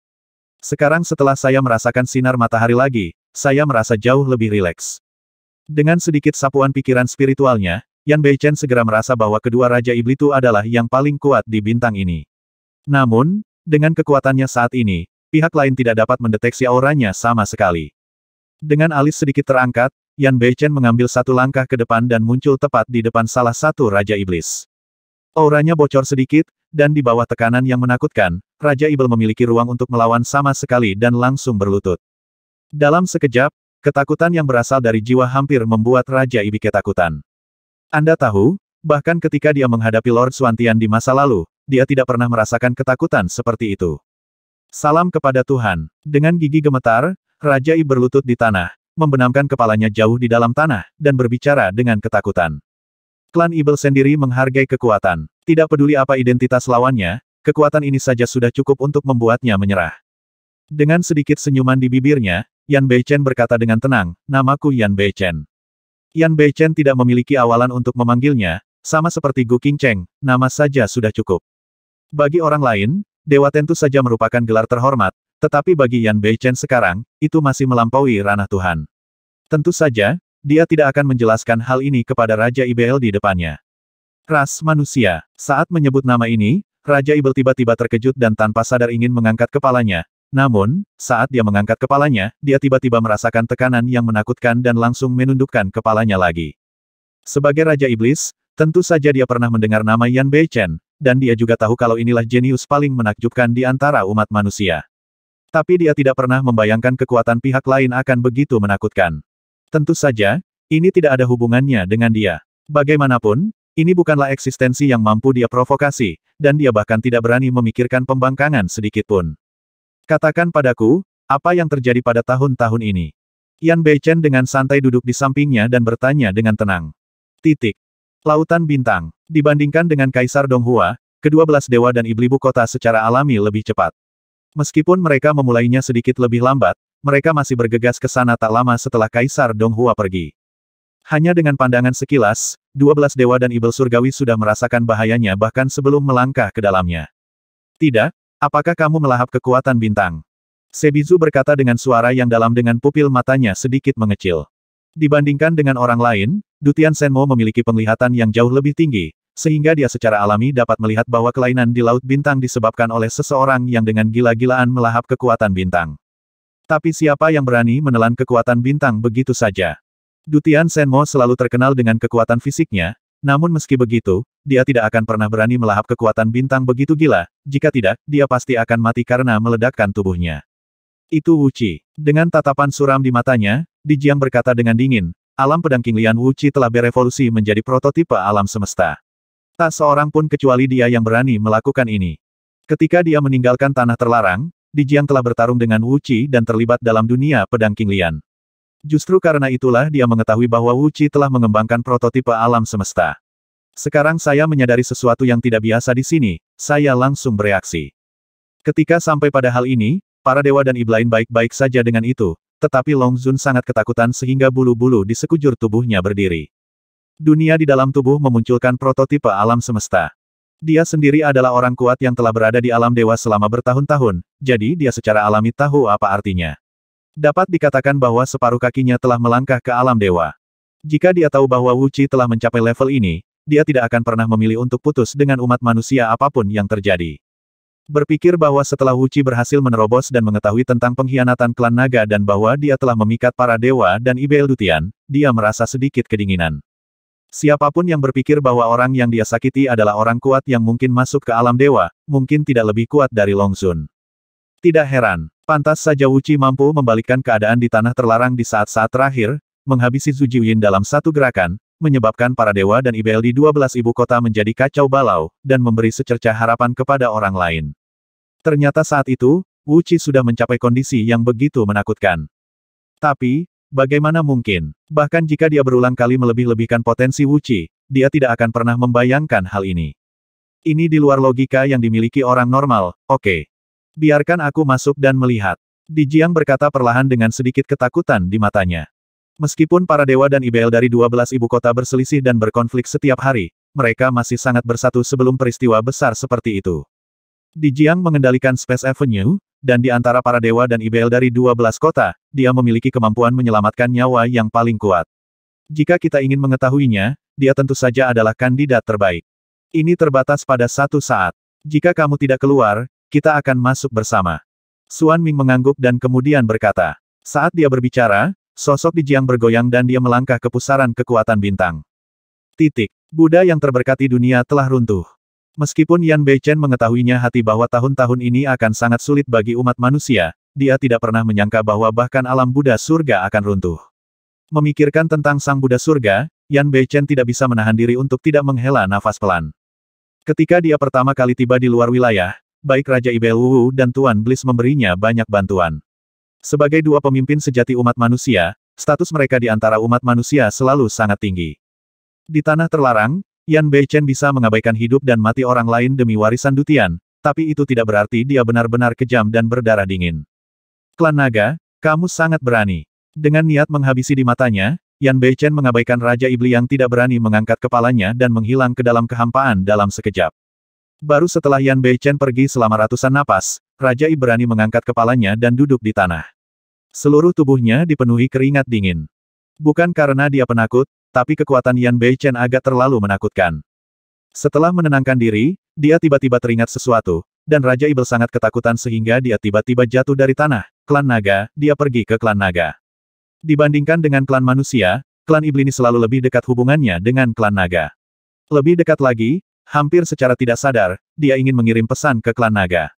Sekarang setelah saya merasakan sinar matahari lagi, saya merasa jauh lebih rileks. Dengan sedikit sapuan pikiran spiritualnya, Yan Beichen segera merasa bahwa kedua Raja Iblis itu adalah yang paling kuat di bintang ini. Namun, dengan kekuatannya saat ini, pihak lain tidak dapat mendeteksi auranya sama sekali. Dengan alis sedikit terangkat, Yan Beichen mengambil satu langkah ke depan dan muncul tepat di depan salah satu Raja Iblis. Auranya bocor sedikit, dan di bawah tekanan yang menakutkan, Raja Iblis memiliki ruang untuk melawan sama sekali dan langsung berlutut. Dalam sekejap, ketakutan yang berasal dari jiwa hampir membuat Raja Iblis ketakutan. Anda tahu, bahkan ketika dia menghadapi Lord Suantian di masa lalu, dia tidak pernah merasakan ketakutan seperti itu. Salam kepada Tuhan. Dengan gigi gemetar, Raja I berlutut di tanah, membenamkan kepalanya jauh di dalam tanah, dan berbicara dengan ketakutan. Klan Ibel sendiri menghargai kekuatan. Tidak peduli apa identitas lawannya, kekuatan ini saja sudah cukup untuk membuatnya menyerah. Dengan sedikit senyuman di bibirnya, Yan Beichen berkata dengan tenang, namaku Yan Beichen. Yan Beichen tidak memiliki awalan untuk memanggilnya, sama seperti Gu Qingcheng, nama saja sudah cukup. Bagi orang lain, Dewa tentu saja merupakan gelar terhormat, tetapi bagi Yan Beichen sekarang, itu masih melampaui ranah Tuhan. Tentu saja, dia tidak akan menjelaskan hal ini kepada Raja Ibel di depannya. Ras manusia. Saat menyebut nama ini, Raja Ibel tiba-tiba terkejut dan tanpa sadar ingin mengangkat kepalanya, Namun, saat dia mengangkat kepalanya, dia tiba-tiba merasakan tekanan yang menakutkan dan langsung menundukkan kepalanya lagi. Sebagai Raja Iblis, tentu saja dia pernah mendengar nama Yan Beichen, dan dia juga tahu kalau inilah jenius paling menakjubkan di antara umat manusia. Tapi dia tidak pernah membayangkan kekuatan pihak lain akan begitu menakutkan. Tentu saja, ini tidak ada hubungannya dengan dia. Bagaimanapun, ini bukanlah eksistensi yang mampu dia provokasi, dan dia bahkan tidak berani memikirkan pembangkangan sedikitpun. Katakan padaku, apa yang terjadi pada tahun-tahun ini? Yan Beichen dengan santai duduk di sampingnya dan bertanya dengan tenang. Titik. Lautan bintang. Dibandingkan dengan Kaisar Donghua, kedua belas dewa dan ibu kota secara alami lebih cepat. Meskipun mereka memulainya sedikit lebih lambat, mereka masih bergegas ke sana tak lama setelah Kaisar Donghua pergi. Hanya dengan pandangan sekilas, dua belas dewa dan ibel surgawi sudah merasakan bahayanya bahkan sebelum melangkah ke dalamnya. Tidak, apakah kamu melahap kekuatan bintang? Sebizu berkata dengan suara yang dalam dengan pupil matanya sedikit mengecil. Dibandingkan dengan orang lain, Dutian Senmo memiliki penglihatan yang jauh lebih tinggi, sehingga dia secara alami dapat melihat bahwa kelainan di Laut Bintang disebabkan oleh seseorang yang dengan gila-gilaan melahap kekuatan bintang. Tapi siapa yang berani menelan kekuatan bintang begitu saja? Dutian Senmo selalu terkenal dengan kekuatan fisiknya, namun meski begitu, dia tidak akan pernah berani melahap kekuatan bintang begitu gila, jika tidak, dia pasti akan mati karena meledakkan tubuhnya. Itu Wuci. Dengan tatapan suram di matanya, Di Jiang berkata dengan dingin, alam pedang King Lian Wuci telah berevolusi menjadi prototipe alam semesta. Tak seorang pun kecuali dia yang berani melakukan ini. Ketika dia meninggalkan tanah terlarang, Di Jiang telah bertarung dengan Wuci dan terlibat dalam dunia pedang King Lian. Justru karena itulah dia mengetahui bahwa Wuci telah mengembangkan prototipe alam semesta. Sekarang saya menyadari sesuatu yang tidak biasa di sini, saya langsung bereaksi. Ketika sampai pada hal ini, para dewa dan iblain baik-baik saja dengan itu, tetapi Long Zun sangat ketakutan sehingga bulu-bulu di sekujur tubuhnya berdiri. Dunia di dalam tubuh memunculkan prototipe alam semesta. Dia sendiri adalah orang kuat yang telah berada di alam dewa selama bertahun-tahun, jadi dia secara alami tahu apa artinya. Dapat dikatakan bahwa separuh kakinya telah melangkah ke alam dewa. Jika dia tahu bahwa Wuci telah mencapai level ini, dia tidak akan pernah memilih untuk putus dengan umat manusia apa pun yang terjadi. Berpikir bahwa setelah Wuci berhasil menerobos dan mengetahui tentang pengkhianatan klan naga dan bahwa dia telah memikat para dewa dan Ibel Dutian, dia merasa sedikit kedinginan. Siapa pun yang berpikir bahwa orang yang dia sakiti adalah orang kuat yang mungkin masuk ke alam dewa, mungkin tidak lebih kuat dari Long Sun. Tidak heran, pantas saja Wuci mampu membalikkan keadaan di tanah terlarang di saat-saat terakhir, menghabisi Zhu Jiwin dalam satu gerakan, menyebabkan para dewa dan Ibel di 12 ibu kota menjadi kacau balau, dan memberi secercah harapan kepada orang lain. Ternyata saat itu, Wu Qi sudah mencapai kondisi yang begitu menakutkan. Tapi, bagaimana mungkin, bahkan jika dia berulang kali melebih-lebihkan potensi Wu Qi, dia tidak akan pernah membayangkan hal ini. Ini di luar logika yang dimiliki orang normal, oke. Okay. Biarkan aku masuk dan melihat. Di Jiang berkata perlahan dengan sedikit ketakutan di matanya. Meskipun para dewa dan IBL dari 12 ibu kota berselisih dan berkonflik setiap hari, mereka masih sangat bersatu sebelum peristiwa besar seperti itu. Di Jiang mengendalikan Space Avenue, dan di antara para dewa dan IBL dari 12 kota, dia memiliki kemampuan menyelamatkan nyawa yang paling kuat. Jika kita ingin mengetahuinya, dia tentu saja adalah kandidat terbaik. Ini terbatas pada satu saat. Jika kamu tidak keluar, kita akan masuk bersama. Suan Ming mengangguk dan kemudian berkata, saat dia berbicara, Sosok di Jiang bergoyang dan dia melangkah ke pusaran kekuatan bintang. Titik. Buddha yang terberkati dunia telah runtuh. Meskipun Yan Beichen mengetahuinya hati bahwa tahun-tahun ini akan sangat sulit bagi umat manusia, dia tidak pernah menyangka bahwa bahkan alam Buddha surga akan runtuh. Memikirkan tentang Sang Buddha surga, Yan Beichen tidak bisa menahan diri untuk tidak menghela nafas pelan. Ketika dia pertama kali tiba di luar wilayah, baik Raja Ibel Wu dan Tuan Bliss memberinya banyak bantuan. Sebagai dua pemimpin sejati umat manusia, status mereka di antara umat manusia selalu sangat tinggi. Di tanah terlarang, Yan Beichen bisa mengabaikan hidup dan mati orang lain demi warisan Dutian, tapi itu tidak berarti dia benar-benar kejam dan berdarah dingin. Klan Naga, kamu sangat berani. Dengan niat menghabisi di matanya, Yan Beichen mengabaikan Raja Ibli yang tidak berani mengangkat kepalanya dan menghilang ke dalam kehampaan dalam sekejap. Baru setelah Yan Beichen pergi selama ratusan napas, Raja I berani mengangkat kepalanya dan duduk di tanah. Seluruh tubuhnya dipenuhi keringat dingin. Bukan karena dia penakut, tapi kekuatan Yan Beichen agak terlalu menakutkan. Setelah menenangkan diri, dia tiba-tiba teringat sesuatu, dan Raja Ibel sangat ketakutan sehingga dia tiba-tiba jatuh dari tanah. Klan naga, dia pergi ke klan naga. Dibandingkan dengan klan manusia, klan iblis selalu lebih dekat hubungannya dengan klan naga. Lebih dekat lagi, hampir secara tidak sadar, dia ingin mengirim pesan ke klan naga.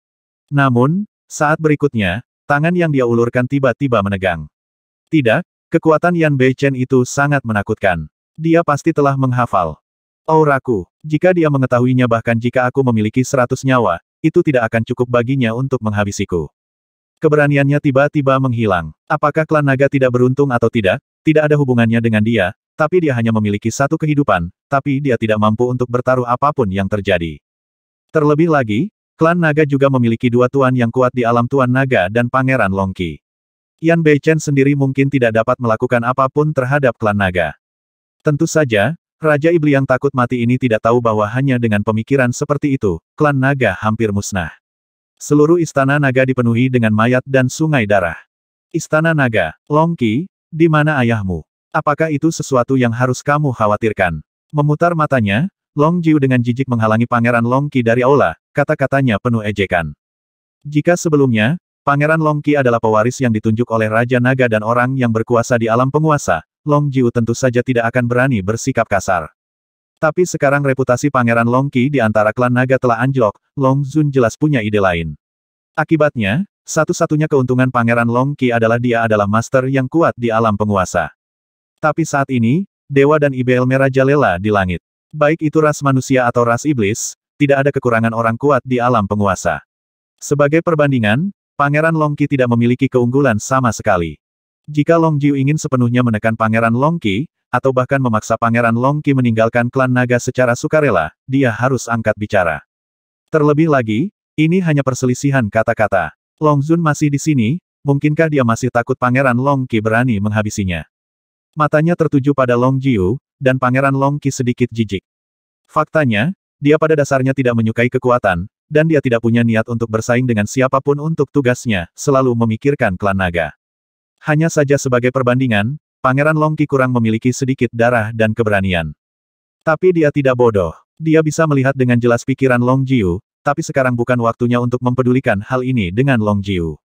Namun, saat berikutnya, tangan yang dia ulurkan tiba-tiba menegang. Tidak, kekuatan Yan Bei Chen itu sangat menakutkan. Dia pasti telah menghafal. Auraku, jika dia mengetahuinya bahkan jika aku memiliki seratus nyawa, itu tidak akan cukup baginya untuk menghabisiku. Keberaniannya tiba-tiba menghilang. Apakah klan naga tidak beruntung atau tidak? Tidak ada hubungannya dengan dia, tapi dia hanya memiliki satu kehidupan, tapi dia tidak mampu untuk bertaruh apa pun yang terjadi. Terlebih lagi, klan naga juga memiliki dua tuan yang kuat di alam tuan naga dan pangeran Longki. Yan Beichen sendiri mungkin tidak dapat melakukan apa pun terhadap klan naga. Tentu saja, Raja Iblis yang takut mati ini tidak tahu bahwa hanya dengan pemikiran seperti itu, klan naga hampir musnah. Seluruh istana naga dipenuhi dengan mayat dan sungai darah. Istana naga, Longki, di mana ayahmu? Apakah itu sesuatu yang harus kamu khawatirkan? Memutar matanya, Long Jiu dengan jijik menghalangi Pangeran Longki dari aula, kata-katanya penuh ejekan. Jika sebelumnya, Pangeran Longki adalah pewaris yang ditunjuk oleh Raja Naga dan orang yang berkuasa di alam penguasa, Long Jiu tentu saja tidak akan berani bersikap kasar. Tapi sekarang reputasi Pangeran Longki di antara klan naga telah anjlok, Long Zun jelas punya ide lain. Akibatnya, satu-satunya keuntungan Pangeran Longki adalah dia adalah master yang kuat di alam penguasa. Tapi saat ini, Dewa dan Ibel merajalela di langit. Baik itu ras manusia atau ras iblis, tidak ada kekurangan orang kuat di alam penguasa. Sebagai perbandingan, Pangeran Longki tidak memiliki keunggulan sama sekali. Jika Long Jiu ingin sepenuhnya menekan Pangeran Longki, atau bahkan memaksa Pangeran Longki meninggalkan klan naga secara sukarela, dia harus angkat bicara. Terlebih lagi, ini hanya perselisihan kata-kata. Long Zun masih di sini, mungkinkah dia masih takut Pangeran Longki berani menghabisinya? Matanya tertuju pada Long Jiu, dan Pangeran Longki sedikit jijik. Faktanya, dia pada dasarnya tidak menyukai kekuatan, dan dia tidak punya niat untuk bersaing dengan siapa pun untuk tugasnya, selalu memikirkan klan naga. Hanya saja sebagai perbandingan, Pangeran Longki kurang memiliki sedikit darah dan keberanian. Tapi dia tidak bodoh. Dia bisa melihat dengan jelas pikiran Long Jiu, tapi sekarang bukan waktunya untuk mempedulikan hal ini dengan Long Jiu.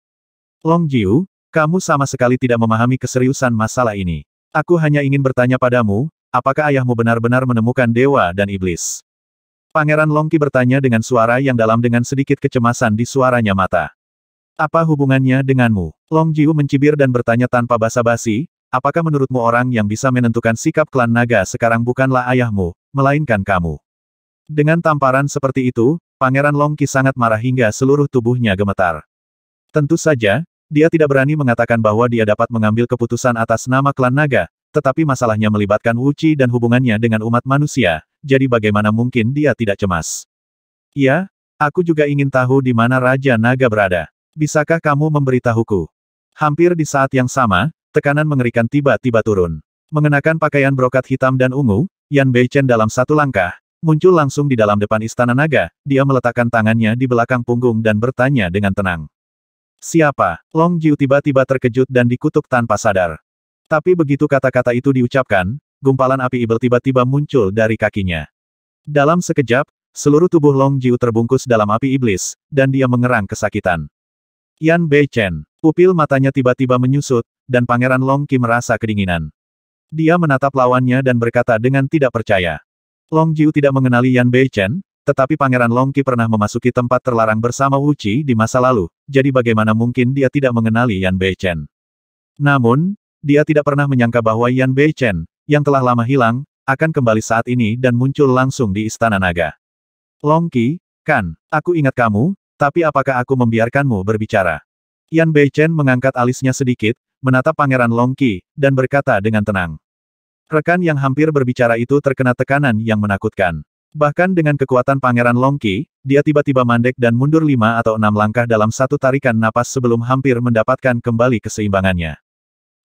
Long Jiu, kamu sama sekali tidak memahami keseriusan masalah ini. Aku hanya ingin bertanya padamu, apakah ayahmu benar-benar menemukan dewa dan iblis? Pangeran Longki bertanya dengan suara yang dalam dengan sedikit kecemasan di suaranya mata. Apa hubungannya denganmu? Long Jiu mencibir dan bertanya tanpa basa-basi, Apakah menurutmu orang yang bisa menentukan sikap klan naga sekarang bukanlah ayahmu, melainkan kamu? Dengan tamparan seperti itu, Pangeran Longki sangat marah hingga seluruh tubuhnya gemetar. Tentu saja, dia tidak berani mengatakan bahwa dia dapat mengambil keputusan atas nama klan naga, tetapi masalahnya melibatkan Wuci dan hubungannya dengan umat manusia, jadi bagaimana mungkin dia tidak cemas? Ya, aku juga ingin tahu di mana Raja Naga berada. Bisakah kamu memberitahuku? Hampir di saat yang sama, Tekanan mengerikan tiba-tiba turun. Mengenakan pakaian brokat hitam dan ungu, Yan Beichen dalam satu langkah, muncul langsung di dalam depan istana naga, dia meletakkan tangannya di belakang punggung dan bertanya dengan tenang. Siapa? Long Jiu tiba-tiba terkejut dan dikutuk tanpa sadar. Tapi begitu kata-kata itu diucapkan, gumpalan api ibel tiba-tiba muncul dari kakinya. Dalam sekejap, seluruh tubuh Long Jiu terbungkus dalam api iblis, dan dia mengerang kesakitan. Yan Beichen, pupil matanya tiba-tiba menyusut, dan Pangeran Long Qi merasa kedinginan. Dia menatap lawannya dan berkata dengan tidak percaya. Long Jiu tidak mengenali Yan Beichen, tetapi Pangeran Long Qi pernah memasuki tempat terlarang bersama Wu Qi di masa lalu, jadi bagaimana mungkin dia tidak mengenali Yan Beichen. Namun, dia tidak pernah menyangka bahwa Yan Beichen, yang telah lama hilang, akan kembali saat ini dan muncul langsung di Istana Naga. Long Qi, kan, aku ingat kamu, tapi apakah aku membiarkanmu berbicara? Yan Beichen mengangkat alisnya sedikit, menatap Pangeran Longki, dan berkata dengan tenang. Rekan yang hampir berbicara itu terkena tekanan yang menakutkan. Bahkan dengan kekuatan Pangeran Longki, dia tiba-tiba mandek dan mundur lima atau enam langkah dalam satu tarikan napas sebelum hampir mendapatkan kembali keseimbangannya.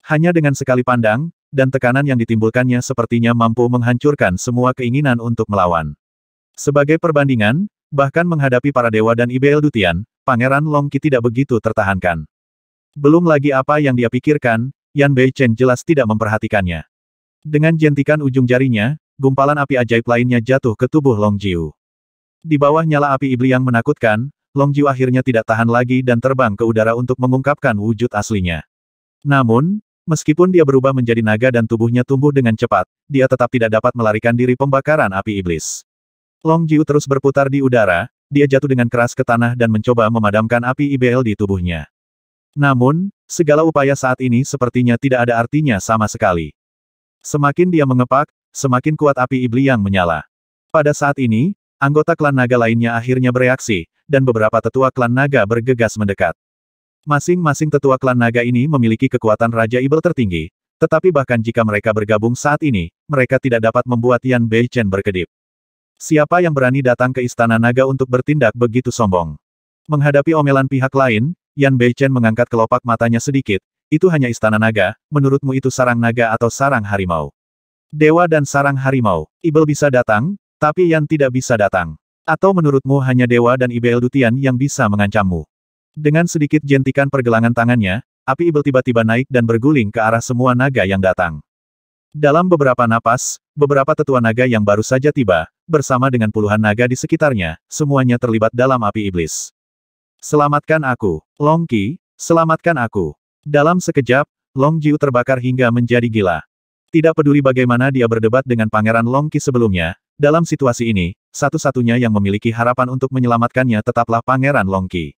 Hanya dengan sekali pandang, dan tekanan yang ditimbulkannya sepertinya mampu menghancurkan semua keinginan untuk melawan. Sebagai perbandingan, bahkan menghadapi para dewa dan Ibel Dutian, Pangeran Longki tidak begitu tertahankan. Belum lagi apa yang dia pikirkan, Yan Bei Chen jelas tidak memperhatikannya. Dengan jentikan ujung jarinya, gumpalan api ajaib lainnya jatuh ke tubuh Long Jiu. Di bawah nyala api iblis yang menakutkan, Long Jiu akhirnya tidak tahan lagi dan terbang ke udara untuk mengungkapkan wujud aslinya. Namun, meskipun dia berubah menjadi naga dan tubuhnya tumbuh dengan cepat, dia tetap tidak dapat melarikan diri pembakaran api iblis. Long Jiu terus berputar di udara, dia jatuh dengan keras ke tanah dan mencoba memadamkan api IBL di tubuhnya. Namun, segala upaya saat ini sepertinya tidak ada artinya sama sekali. Semakin dia mengepak, semakin kuat api iblis yang menyala. Pada saat ini, anggota klan naga lainnya akhirnya bereaksi, dan beberapa tetua klan naga bergegas mendekat. Masing-masing tetua klan naga ini memiliki kekuatan Raja Ibel tertinggi, tetapi bahkan jika mereka bergabung saat ini, mereka tidak dapat membuat Yan Beichen berkedip. Siapa yang berani datang ke Istana Naga untuk bertindak begitu sombong? Menghadapi omelan pihak lain, Yan Beichen mengangkat kelopak matanya sedikit, itu hanya Istana Naga, menurutmu itu sarang naga atau sarang harimau? Dewa dan sarang harimau, Ibel bisa datang, tapi Yan tidak bisa datang. Atau menurutmu hanya Dewa dan Ibel Dutian yang bisa mengancammu? Dengan sedikit jentikan pergelangan tangannya, api ibel tiba-tiba naik dan berguling ke arah semua naga yang datang. Dalam beberapa napas, beberapa tetua naga yang baru saja tiba, bersama dengan puluhan naga di sekitarnya, semuanya terlibat dalam api iblis. Selamatkan aku, Long Qi, selamatkan aku. Dalam sekejap, Long Jiu terbakar hingga menjadi gila. Tidak peduli bagaimana dia berdebat dengan Pangeran Long Qi sebelumnya, dalam situasi ini, satu-satunya yang memiliki harapan untuk menyelamatkannya tetaplah Pangeran Long Qi.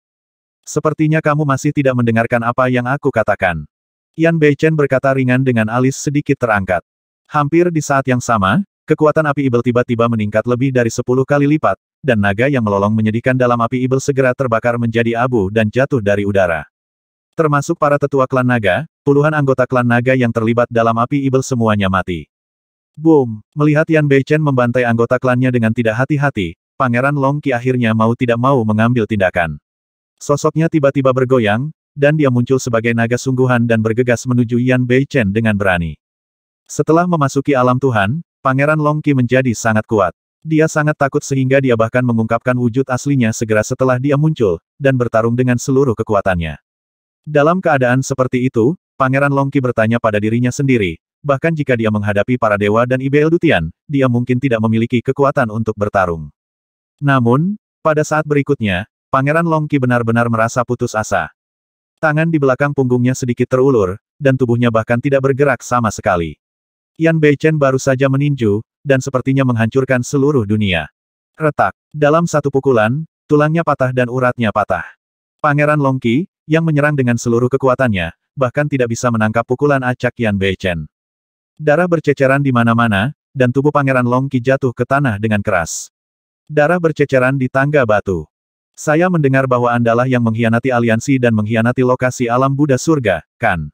Sepertinya kamu masih tidak mendengarkan apa yang aku katakan. Yan Beichen berkata ringan dengan alis sedikit terangkat. Hampir di saat yang sama, kekuatan api ibel tiba-tiba meningkat lebih dari sepuluh kali lipat, dan naga yang melolong menyedihkan dalam api ibel segera terbakar menjadi abu dan jatuh dari udara. Termasuk para tetua klan naga, puluhan anggota klan naga yang terlibat dalam api ibel semuanya mati. Boom! Melihat Yan Beichen membantai anggota klannya dengan tidak hati-hati, Pangeran Long Qi akhirnya mau tidak mau mengambil tindakan. Sosoknya tiba-tiba bergoyang, dan dia muncul sebagai naga sungguhan dan bergegas menuju Yan Beichen dengan berani. Setelah memasuki alam Tuhan, Pangeran Long Qi menjadi sangat kuat. Dia sangat takut sehingga dia bahkan mengungkapkan wujud aslinya segera setelah dia muncul, dan bertarung dengan seluruh kekuatannya. Dalam keadaan seperti itu, Pangeran Long Qi bertanya pada dirinya sendiri, bahkan jika dia menghadapi para dewa dan Ibel Dutian, dia mungkin tidak memiliki kekuatan untuk bertarung. Namun, pada saat berikutnya, Pangeran Longki benar-benar merasa putus asa. Tangan di belakang punggungnya sedikit terulur, dan tubuhnya bahkan tidak bergerak sama sekali. Yan Beichen baru saja meninju, dan sepertinya menghancurkan seluruh dunia. Retak. Dalam satu pukulan, tulangnya patah dan uratnya patah. Pangeran Longki, yang menyerang dengan seluruh kekuatannya, bahkan tidak bisa menangkap pukulan acak Yan Beichen. Darah berceceran di mana-mana, dan tubuh Pangeran Longki jatuh ke tanah dengan keras. Darah berceceran di tangga batu. Saya mendengar bahwa Andalah yang mengkhianati aliansi dan mengkhianati lokasi alam Buddha surga, kan?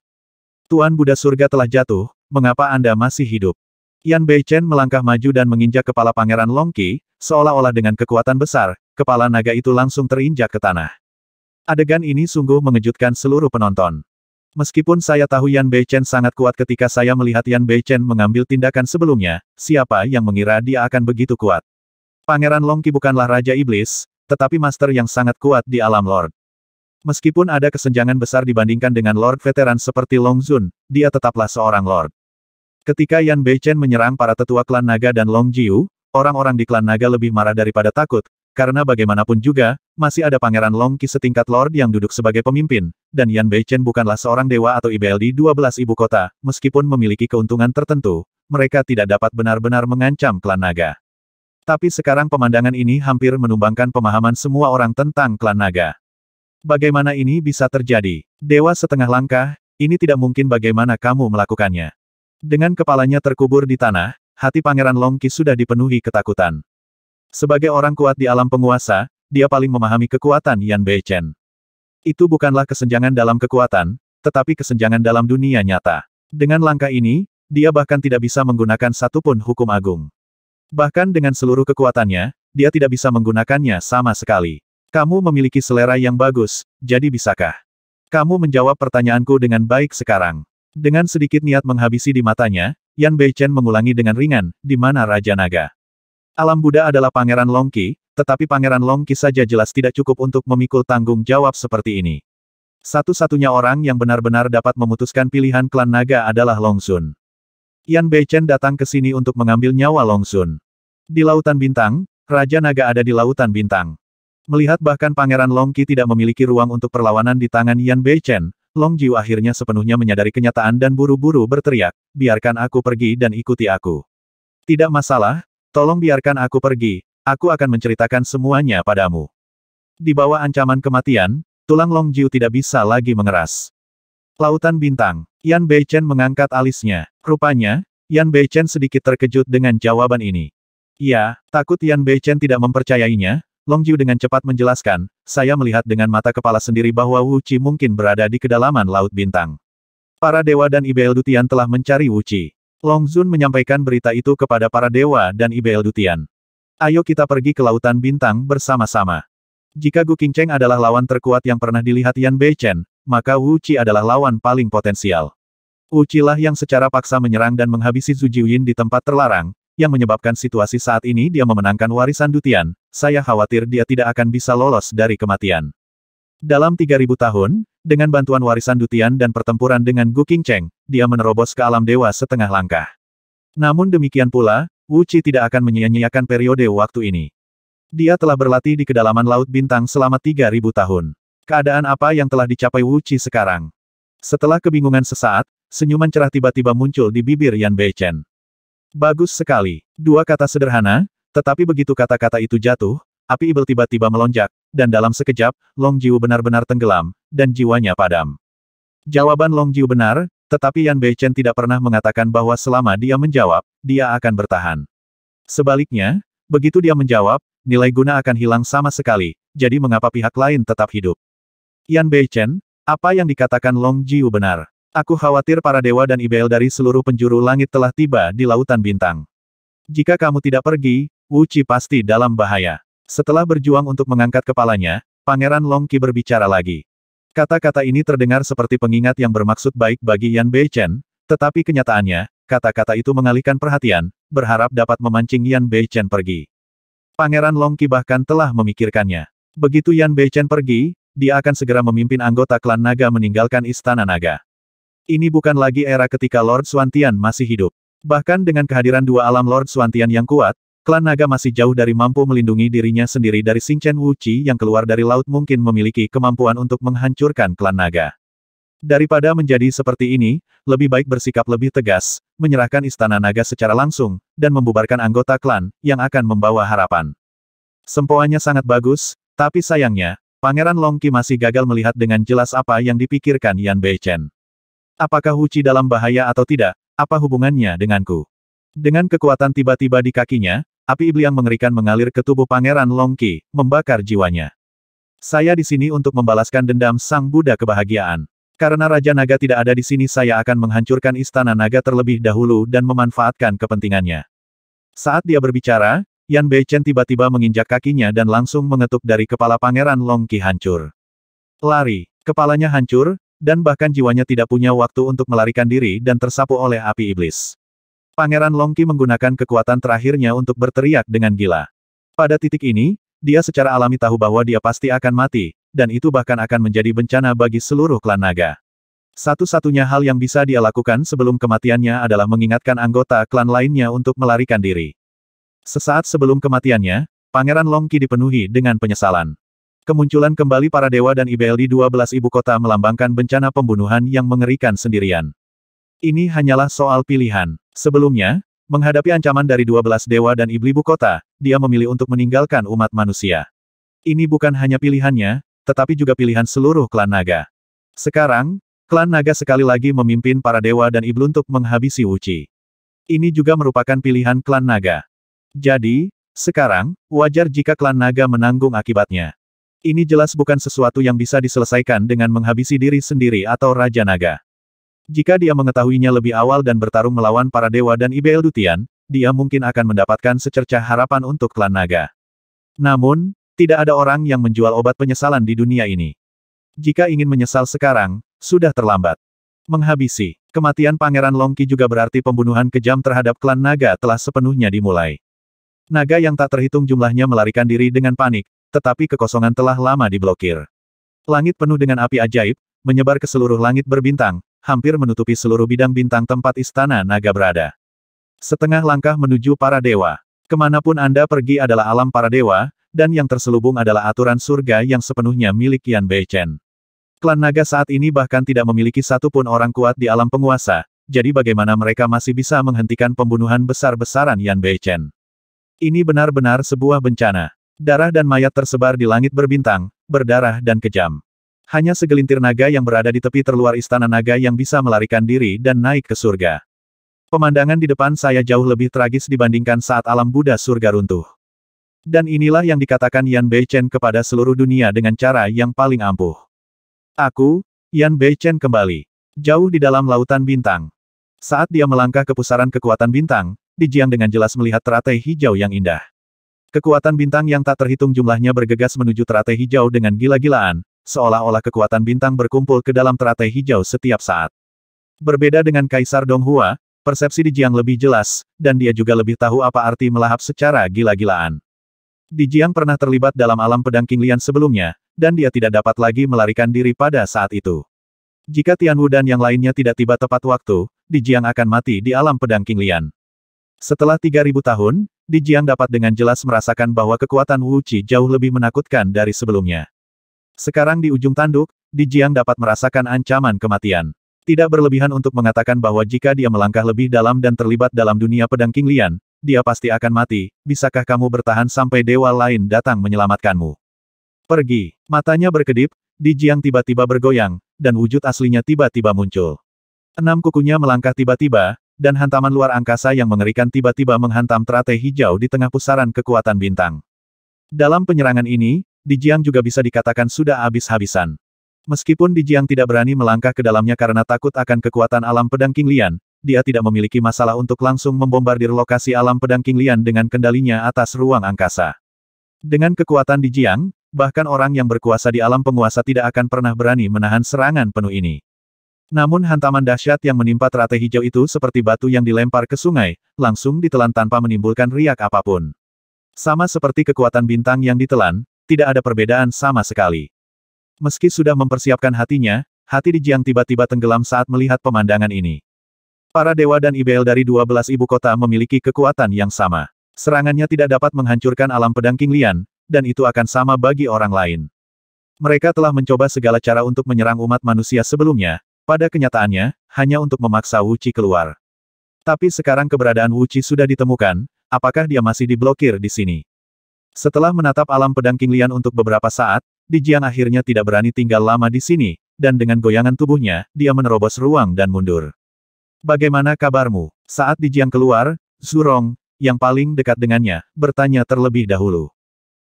Tuan Buddha surga telah jatuh, mengapa Anda masih hidup? Yan Beichen melangkah maju dan menginjak kepala Pangeran Longqi, seolah-olah dengan kekuatan besar, kepala naga itu langsung terinjak ke tanah. Adegan ini sungguh mengejutkan seluruh penonton. Meskipun saya tahu Yan Beichen sangat kuat ketika saya melihat Yan Beichen mengambil tindakan sebelumnya, siapa yang mengira dia akan begitu kuat? Pangeran Longqi bukanlah Raja Iblis, tetapi master yang sangat kuat di alam Lord. Meskipun ada kesenjangan besar dibandingkan dengan Lord veteran seperti Long Zun, dia tetaplah seorang Lord. Ketika Yan Beichen menyerang para tetua klan naga dan Long Jiu, orang-orang di klan naga lebih marah daripada takut, karena bagaimanapun juga, masih ada Pangeran Long Qi setingkat Lord yang duduk sebagai pemimpin, dan Yan Beichen bukanlah seorang dewa atau IBL di 12 ibu kota, meskipun memiliki keuntungan tertentu, mereka tidak dapat benar-benar mengancam klan naga. Tapi sekarang pemandangan ini hampir menumbangkan pemahaman semua orang tentang klan naga. Bagaimana ini bisa terjadi? Dewa setengah langkah, ini tidak mungkin bagaimana kamu melakukannya. Dengan kepalanya terkubur di tanah, hati Pangeran Longki sudah dipenuhi ketakutan. Sebagai orang kuat di alam penguasa, dia paling memahami kekuatan Yan Beichen. Itu bukanlah kesenjangan dalam kekuatan, tetapi kesenjangan dalam dunia nyata. Dengan langkah ini, dia bahkan tidak bisa menggunakan satupun hukum agung. Bahkan dengan seluruh kekuatannya, dia tidak bisa menggunakannya sama sekali. Kamu memiliki selera yang bagus, jadi bisakah? Kamu menjawab pertanyaanku dengan baik sekarang. Dengan sedikit niat menghabisi di matanya, Yan Beichen mengulangi dengan ringan, di mana Raja Naga. Alam Buddha adalah Pangeran Longki, tetapi Pangeran Longki saja jelas tidak cukup untuk memikul tanggung jawab seperti ini. Satu-satunya orang yang benar-benar dapat memutuskan pilihan klan naga adalah Long Sun. Yan Beichen datang ke sini untuk mengambil nyawa Long Sun. Di Lautan Bintang, Raja Naga ada di Lautan Bintang. Melihat bahkan Pangeran Long Qi tidak memiliki ruang untuk perlawanan di tangan Yan Beichen, Long Jiu akhirnya sepenuhnya menyadari kenyataan dan buru-buru berteriak, biarkan aku pergi dan ikuti aku. Tidak masalah, tolong biarkan aku pergi, aku akan menceritakan semuanya padamu. Di bawah ancaman kematian, tulang Long Jiu tidak bisa lagi mengeras. Lautan Bintang, Yan Beichen mengangkat alisnya. Rupanya, Yan Beichen sedikit terkejut dengan jawaban ini. Ya, takut Yan Beichen tidak mempercayainya, Long Jiu dengan cepat menjelaskan, saya melihat dengan mata kepala sendiri bahwa Wu Qi mungkin berada di kedalaman Laut Bintang. Para dewa dan Ibel Dutian telah mencari Wu Qi. Long Zun menyampaikan berita itu kepada para dewa dan Ibel Dutian. Ayo kita pergi ke Lautan Bintang bersama-sama. Jika Gu Qingcheng adalah lawan terkuat yang pernah dilihat Yan Beichen, maka Wu Qi adalah lawan paling potensial. Wu Qi lah yang secara paksa menyerang dan menghabisi Zhu Jiuyin di tempat terlarang, yang menyebabkan situasi saat ini dia memenangkan warisan Dutian, saya khawatir dia tidak akan bisa lolos dari kematian. Dalam 3000 tahun, dengan bantuan warisan Dutian dan pertempuran dengan Gu Qingcheng, dia menerobos ke alam dewa setengah langkah. Namun demikian pula, Wu Qi tidak akan menyia-nyiakan periode waktu ini. Dia telah berlatih di kedalaman Laut Bintang selama 3000 tahun. Keadaan apa yang telah dicapai Wu Qi sekarang? Setelah kebingungan sesaat, senyuman cerah tiba-tiba muncul di bibir Yan Beichen. Bagus sekali. Dua kata sederhana, tetapi begitu kata-kata itu jatuh, api ibel tiba-tiba melonjak, dan dalam sekejap, Long Jiu benar-benar tenggelam, dan jiwanya padam. Jawaban Long Jiu benar, tetapi Yan Beichen tidak pernah mengatakan bahwa selama dia menjawab, dia akan bertahan. Sebaliknya, begitu dia menjawab, nilai guna akan hilang sama sekali, jadi mengapa pihak lain tetap hidup? Yan Beichen, apa yang dikatakan Long Jiu benar? Aku khawatir para dewa dan Ibel dari seluruh penjuru langit telah tiba di lautan bintang. Jika kamu tidak pergi, Wu Qi pasti dalam bahaya. Setelah berjuang untuk mengangkat kepalanya, Pangeran Long Qi berbicara lagi. Kata-kata ini terdengar seperti pengingat yang bermaksud baik bagi Yan Beichen, tetapi kenyataannya, kata-kata itu mengalihkan perhatian, berharap dapat memancing Yan Beichen pergi. Pangeran Long Qi bahkan telah memikirkannya. Begitu Yan Beichen pergi, dia akan segera memimpin anggota klan naga meninggalkan istana naga. Ini bukan lagi era ketika Lord Swantian masih hidup. Bahkan dengan kehadiran dua alam Lord Swantian yang kuat, klan naga masih jauh dari mampu melindungi dirinya sendiri dari Chen Wu Wuchi yang keluar dari laut mungkin memiliki kemampuan untuk menghancurkan klan naga. Daripada menjadi seperti ini, lebih baik bersikap lebih tegas, menyerahkan istana naga secara langsung, dan membubarkan anggota klan, yang akan membawa harapan. Sempoannya sangat bagus, tapi sayangnya, Pangeran Longki masih gagal melihat dengan jelas apa yang dipikirkan Yan Beichen. Apakah Wuci dalam bahaya atau tidak? Apa hubungannya denganku? Dengan kekuatan tiba-tiba di kakinya, api iblis yang mengerikan mengalir ke tubuh Pangeran Longki, membakar jiwanya. Saya di sini untuk membalaskan dendam Sang Buddha kebahagiaan. Karena Raja Naga tidak ada di sini saya akan menghancurkan Istana Naga terlebih dahulu dan memanfaatkan kepentingannya. Saat dia berbicara, Yan Beichen tiba-tiba menginjak kakinya dan langsung mengetuk dari kepala Pangeran Longki hancur. Lari, kepalanya hancur, dan bahkan jiwanya tidak punya waktu untuk melarikan diri dan tersapu oleh api iblis. Pangeran Longki menggunakan kekuatan terakhirnya untuk berteriak dengan gila. Pada titik ini, dia secara alami tahu bahwa dia pasti akan mati, dan itu bahkan akan menjadi bencana bagi seluruh klan naga. Satu-satunya hal yang bisa dia lakukan sebelum kematiannya adalah mengingatkan anggota klan lainnya untuk melarikan diri. Sesaat sebelum kematiannya, Pangeran Longki dipenuhi dengan penyesalan. Kemunculan kembali para dewa dan Ibel di 12 ibu kota melambangkan bencana pembunuhan yang mengerikan sendirian. Ini hanyalah soal pilihan. Sebelumnya, menghadapi ancaman dari 12 dewa dan ibu kota, dia memilih untuk meninggalkan umat manusia. Ini bukan hanya pilihannya, tetapi juga pilihan seluruh klan naga. Sekarang, klan naga sekali lagi memimpin para dewa dan iblis untuk menghabisi Wuci. Ini juga merupakan pilihan klan naga. Jadi, sekarang, wajar jika klan naga menanggung akibatnya. Ini jelas bukan sesuatu yang bisa diselesaikan dengan menghabisi diri sendiri atau Raja Naga. Jika dia mengetahuinya lebih awal dan bertarung melawan para dewa dan Ibel Dutian, dia mungkin akan mendapatkan secercah harapan untuk klan naga. Namun, tidak ada orang yang menjual obat penyesalan di dunia ini. Jika ingin menyesal sekarang, sudah terlambat. Menghabisi. Kematian Pangeran Longki juga berarti pembunuhan kejam terhadap klan naga telah sepenuhnya dimulai. Naga yang tak terhitung jumlahnya melarikan diri dengan panik, tetapi kekosongan telah lama diblokir. Langit penuh dengan api ajaib, menyebar ke seluruh langit berbintang, hampir menutupi seluruh bidang bintang tempat istana naga berada. Setengah langkah menuju para dewa. Ke mana pun Anda pergi adalah alam para dewa, dan yang terselubung adalah aturan surga yang sepenuhnya milik Yan Beichen. Klan naga saat ini bahkan tidak memiliki satupun orang kuat di alam penguasa, jadi bagaimana mereka masih bisa menghentikan pembunuhan besar-besaran Yan Beichen? Ini benar-benar sebuah bencana. Darah dan mayat tersebar di langit berbintang, berdarah dan kejam. Hanya segelintir naga yang berada di tepi terluar istana naga yang bisa melarikan diri dan naik ke surga. Pemandangan di depan saya jauh lebih tragis dibandingkan saat alam Buddha surga runtuh. Dan inilah yang dikatakan Yan Beichen kepada seluruh dunia dengan cara yang paling ampuh. Aku, Yan Beichen kembali. Jauh di dalam lautan bintang. Saat dia melangkah ke pusaran kekuatan bintang, Dijiang dengan jelas melihat teratai hijau yang indah. Kekuatan bintang yang tak terhitung jumlahnya bergegas menuju teratai hijau dengan gila-gilaan, seolah-olah kekuatan bintang berkumpul ke dalam teratai hijau setiap saat. Berbeda dengan Kaisar Donghua, persepsi Dijiang lebih jelas, dan dia juga lebih tahu apa arti melahap secara gila-gilaan. Dijiang pernah terlibat dalam alam pedang King Lian sebelumnya, dan dia tidak dapat lagi melarikan diri pada saat itu. Jika Tianwu dan yang lainnya tidak tiba tepat waktu, Di Jiang akan mati di alam pedang King Lian. Setelah 3000 tahun, Di Jiang dapat dengan jelas merasakan bahwa kekuatan Wu Qi jauh lebih menakutkan dari sebelumnya. Sekarang di ujung tanduk, Di Jiang dapat merasakan ancaman kematian. Tidak berlebihan untuk mengatakan bahwa jika dia melangkah lebih dalam dan terlibat dalam dunia pedang King Lian, dia pasti akan mati, bisakah kamu bertahan sampai dewa lain datang menyelamatkanmu? Pergi. Matanya berkedip, Di Jiang tiba-tiba bergoyang, dan wujud aslinya tiba-tiba muncul. Enam kukunya melangkah tiba-tiba, dan hantaman luar angkasa yang mengerikan tiba-tiba menghantam teratai hijau di tengah pusaran kekuatan bintang. Dalam penyerangan ini, Di Jiang juga bisa dikatakan sudah habis-habisan. Meskipun Di Jiang tidak berani melangkah ke dalamnya karena takut akan kekuatan alam pedang King Lian, dia tidak memiliki masalah untuk langsung membombardir lokasi alam pedang King Lian dengan kendalinya atas ruang angkasa. Dengan kekuatan Di Jiang, Bahkan orang yang berkuasa di alam penguasa tidak akan pernah berani menahan serangan penuh ini. Namun hantaman dahsyat yang menimpa teratai hijau itu seperti batu yang dilempar ke sungai, langsung ditelan tanpa menimbulkan riak apa pun. Sama seperti kekuatan bintang yang ditelan, tidak ada perbedaan sama sekali. Meski sudah mempersiapkan hatinya, hati Dijiang tiba-tiba tenggelam saat melihat pemandangan ini. Para dewa dan ibel dari 12 ibu kota memiliki kekuatan yang sama. Serangannya tidak dapat menghancurkan alam pedang King Lian, dan itu akan sama bagi orang lain. Mereka telah mencoba segala cara untuk menyerang umat manusia sebelumnya, pada kenyataannya, hanya untuk memaksa Wuci keluar. Tapi sekarang keberadaan Wuci sudah ditemukan, apakah dia masih diblokir di sini? Setelah menatap alam pedang King Lian untuk beberapa saat, Dijiang akhirnya tidak berani tinggal lama di sini, dan dengan goyangan tubuhnya, dia menerobos ruang dan mundur. Bagaimana kabarmu? Saat Dijiang keluar, Zurong, yang paling dekat dengannya, bertanya terlebih dahulu.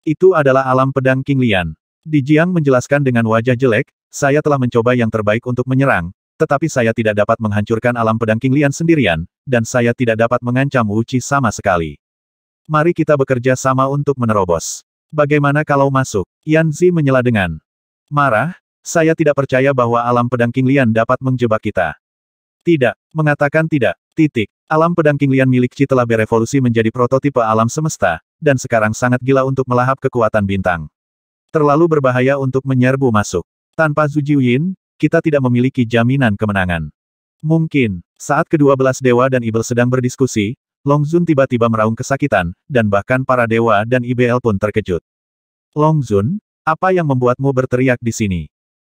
Itu adalah alam pedang King Lian. Di Jiang menjelaskan dengan wajah jelek, saya telah mencoba yang terbaik untuk menyerang, tetapi saya tidak dapat menghancurkan alam pedang King Lian sendirian, dan saya tidak dapat mengancam Wu Qi sama sekali. Mari kita bekerja sama untuk menerobos. Bagaimana kalau masuk? Yan Zi menyela dengan marah, saya tidak percaya bahwa alam pedang King Lian dapat menjebak kita. Tidak, mengatakan tidak, titik. Alam pedang King Lian milik Qi telah berevolusi menjadi prototipe alam semesta, dan sekarang sangat gila untuk melahap kekuatan bintang. Terlalu berbahaya untuk menyerbu masuk. Tanpa Zhu Jiuyin, kita tidak memiliki jaminan kemenangan. Mungkin, saat kedua belas dewa dan Ibel sedang berdiskusi, Long Zun tiba-tiba meraung kesakitan, dan bahkan para dewa dan IBL pun terkejut. Long Zun, apa yang membuatmu berteriak di sini?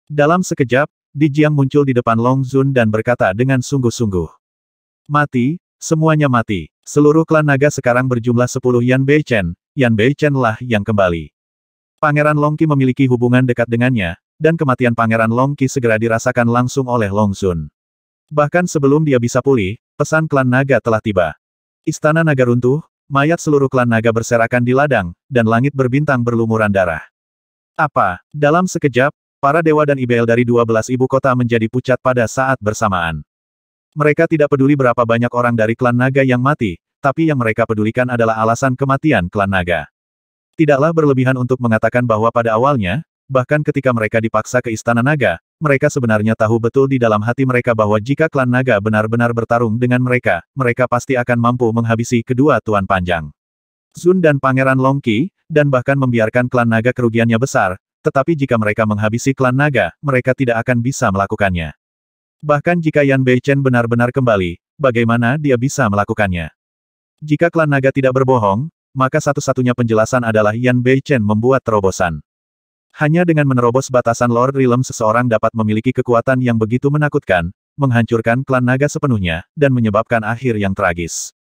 Dalam sekejap, Di Jiang muncul di depan Long Zun dan berkata dengan sungguh-sungguh. Mati, semuanya mati. Seluruh klan naga sekarang berjumlah 10 Yan Beichen, Yan Beichen lah yang kembali. Pangeran Longqi memiliki hubungan dekat dengannya, dan kematian Pangeran Longqi segera dirasakan langsung oleh Long Zun. Bahkan sebelum dia bisa pulih, pesan klan naga telah tiba. Istana naga runtuh, mayat seluruh klan naga berserakan di ladang, dan langit berbintang berlumuran darah. Apa? Dalam sekejap, para dewa dan IBL dari 12 ibu kota menjadi pucat pada saat bersamaan. Mereka tidak peduli berapa banyak orang dari klan naga yang mati, tapi yang mereka pedulikan adalah alasan kematian klan naga. Tidaklah berlebihan untuk mengatakan bahwa pada awalnya, bahkan ketika mereka dipaksa ke istana naga, mereka sebenarnya tahu betul di dalam hati mereka bahwa jika klan naga benar-benar bertarung dengan mereka, mereka pasti akan mampu menghabisi kedua tuan panjang. Zun dan Pangeran Longqi, dan bahkan membiarkan klan naga kerugiannya besar, tetapi jika mereka menghabisi klan naga, mereka tidak akan bisa melakukannya. Bahkan jika Yan Beichen benar-benar kembali, bagaimana dia bisa melakukannya? Jika klan naga tidak berbohong, maka satu-satunya penjelasan adalah Yan Beichen membuat terobosan. Hanya dengan menerobos batasan Lord Realm seseorang dapat memiliki kekuatan yang begitu menakutkan, menghancurkan klan naga sepenuhnya, dan menyebabkan akhir yang tragis.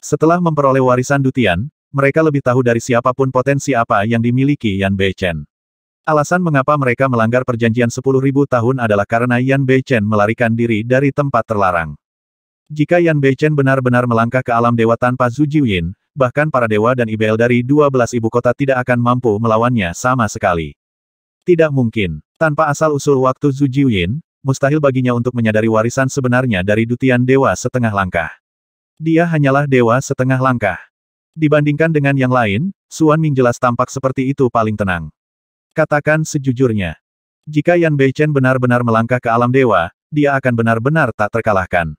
Setelah memperoleh warisan Dutian, mereka lebih tahu dari siapa pun potensi apa yang dimiliki Yan Beichen. Alasan mengapa mereka melanggar perjanjian 10.000 tahun adalah karena Yan Beichen melarikan diri dari tempat terlarang. Jika Yan Beichen benar-benar melangkah ke alam dewa tanpa Zhu Jiuyin, bahkan para dewa dan ibel dari 12 ibu kota tidak akan mampu melawannya sama sekali. Tidak mungkin. Tanpa asal-usul waktu Zhu Jiuyin, mustahil baginya untuk menyadari warisan sebenarnya dari dutian dewa setengah langkah. Dia hanyalah dewa setengah langkah. Dibandingkan dengan yang lain, Suan Ming jelas tampak seperti itu paling tenang. Katakan sejujurnya. Jika Yan Beichen benar-benar melangkah ke alam dewa, dia akan benar-benar tak terkalahkan.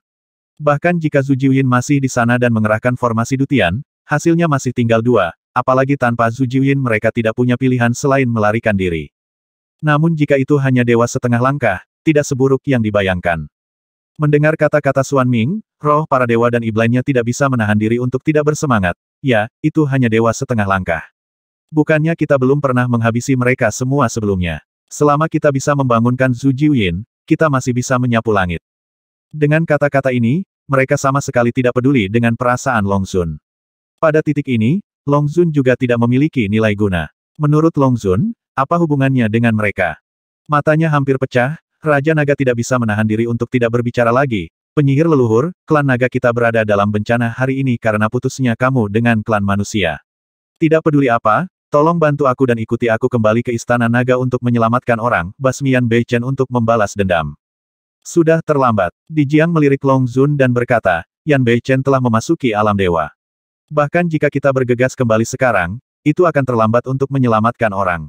Bahkan jika Zhu Jiuyin masih di sana dan mengerahkan formasi Dutian, hasilnya masih tinggal dua, apalagi tanpa Zhu Jiuyin mereka tidak punya pilihan selain melarikan diri. Namun jika itu hanya dewa setengah langkah, tidak seburuk yang dibayangkan. Mendengar kata-kata Suan Ming, roh para dewa dan iblainnya tidak bisa menahan diri untuk tidak bersemangat. Ya, itu hanya dewa setengah langkah. Bukannya kita belum pernah menghabisi mereka semua sebelumnya. Selama kita bisa membangunkan Zhu Jiuyin, kita masih bisa menyapu langit. Dengan kata-kata ini, mereka sama sekali tidak peduli dengan perasaan Long Zun. Pada titik ini, Long Zun juga tidak memiliki nilai guna. Menurut Long Zun, apa hubungannya dengan mereka? Matanya hampir pecah, Raja Naga tidak bisa menahan diri untuk tidak berbicara lagi. Penyihir leluhur, klan naga kita berada dalam bencana hari ini karena putusnya kamu dengan klan manusia. Tidak peduli apa, Tolong bantu aku dan ikuti aku kembali ke Istana Naga untuk menyelamatkan orang, Basmian Beichen untuk membalas dendam. Sudah terlambat. Di Jiang melirik Long Zun dan berkata, Yan Beichen telah memasuki alam dewa. Bahkan jika kita bergegas kembali sekarang, itu akan terlambat untuk menyelamatkan orang.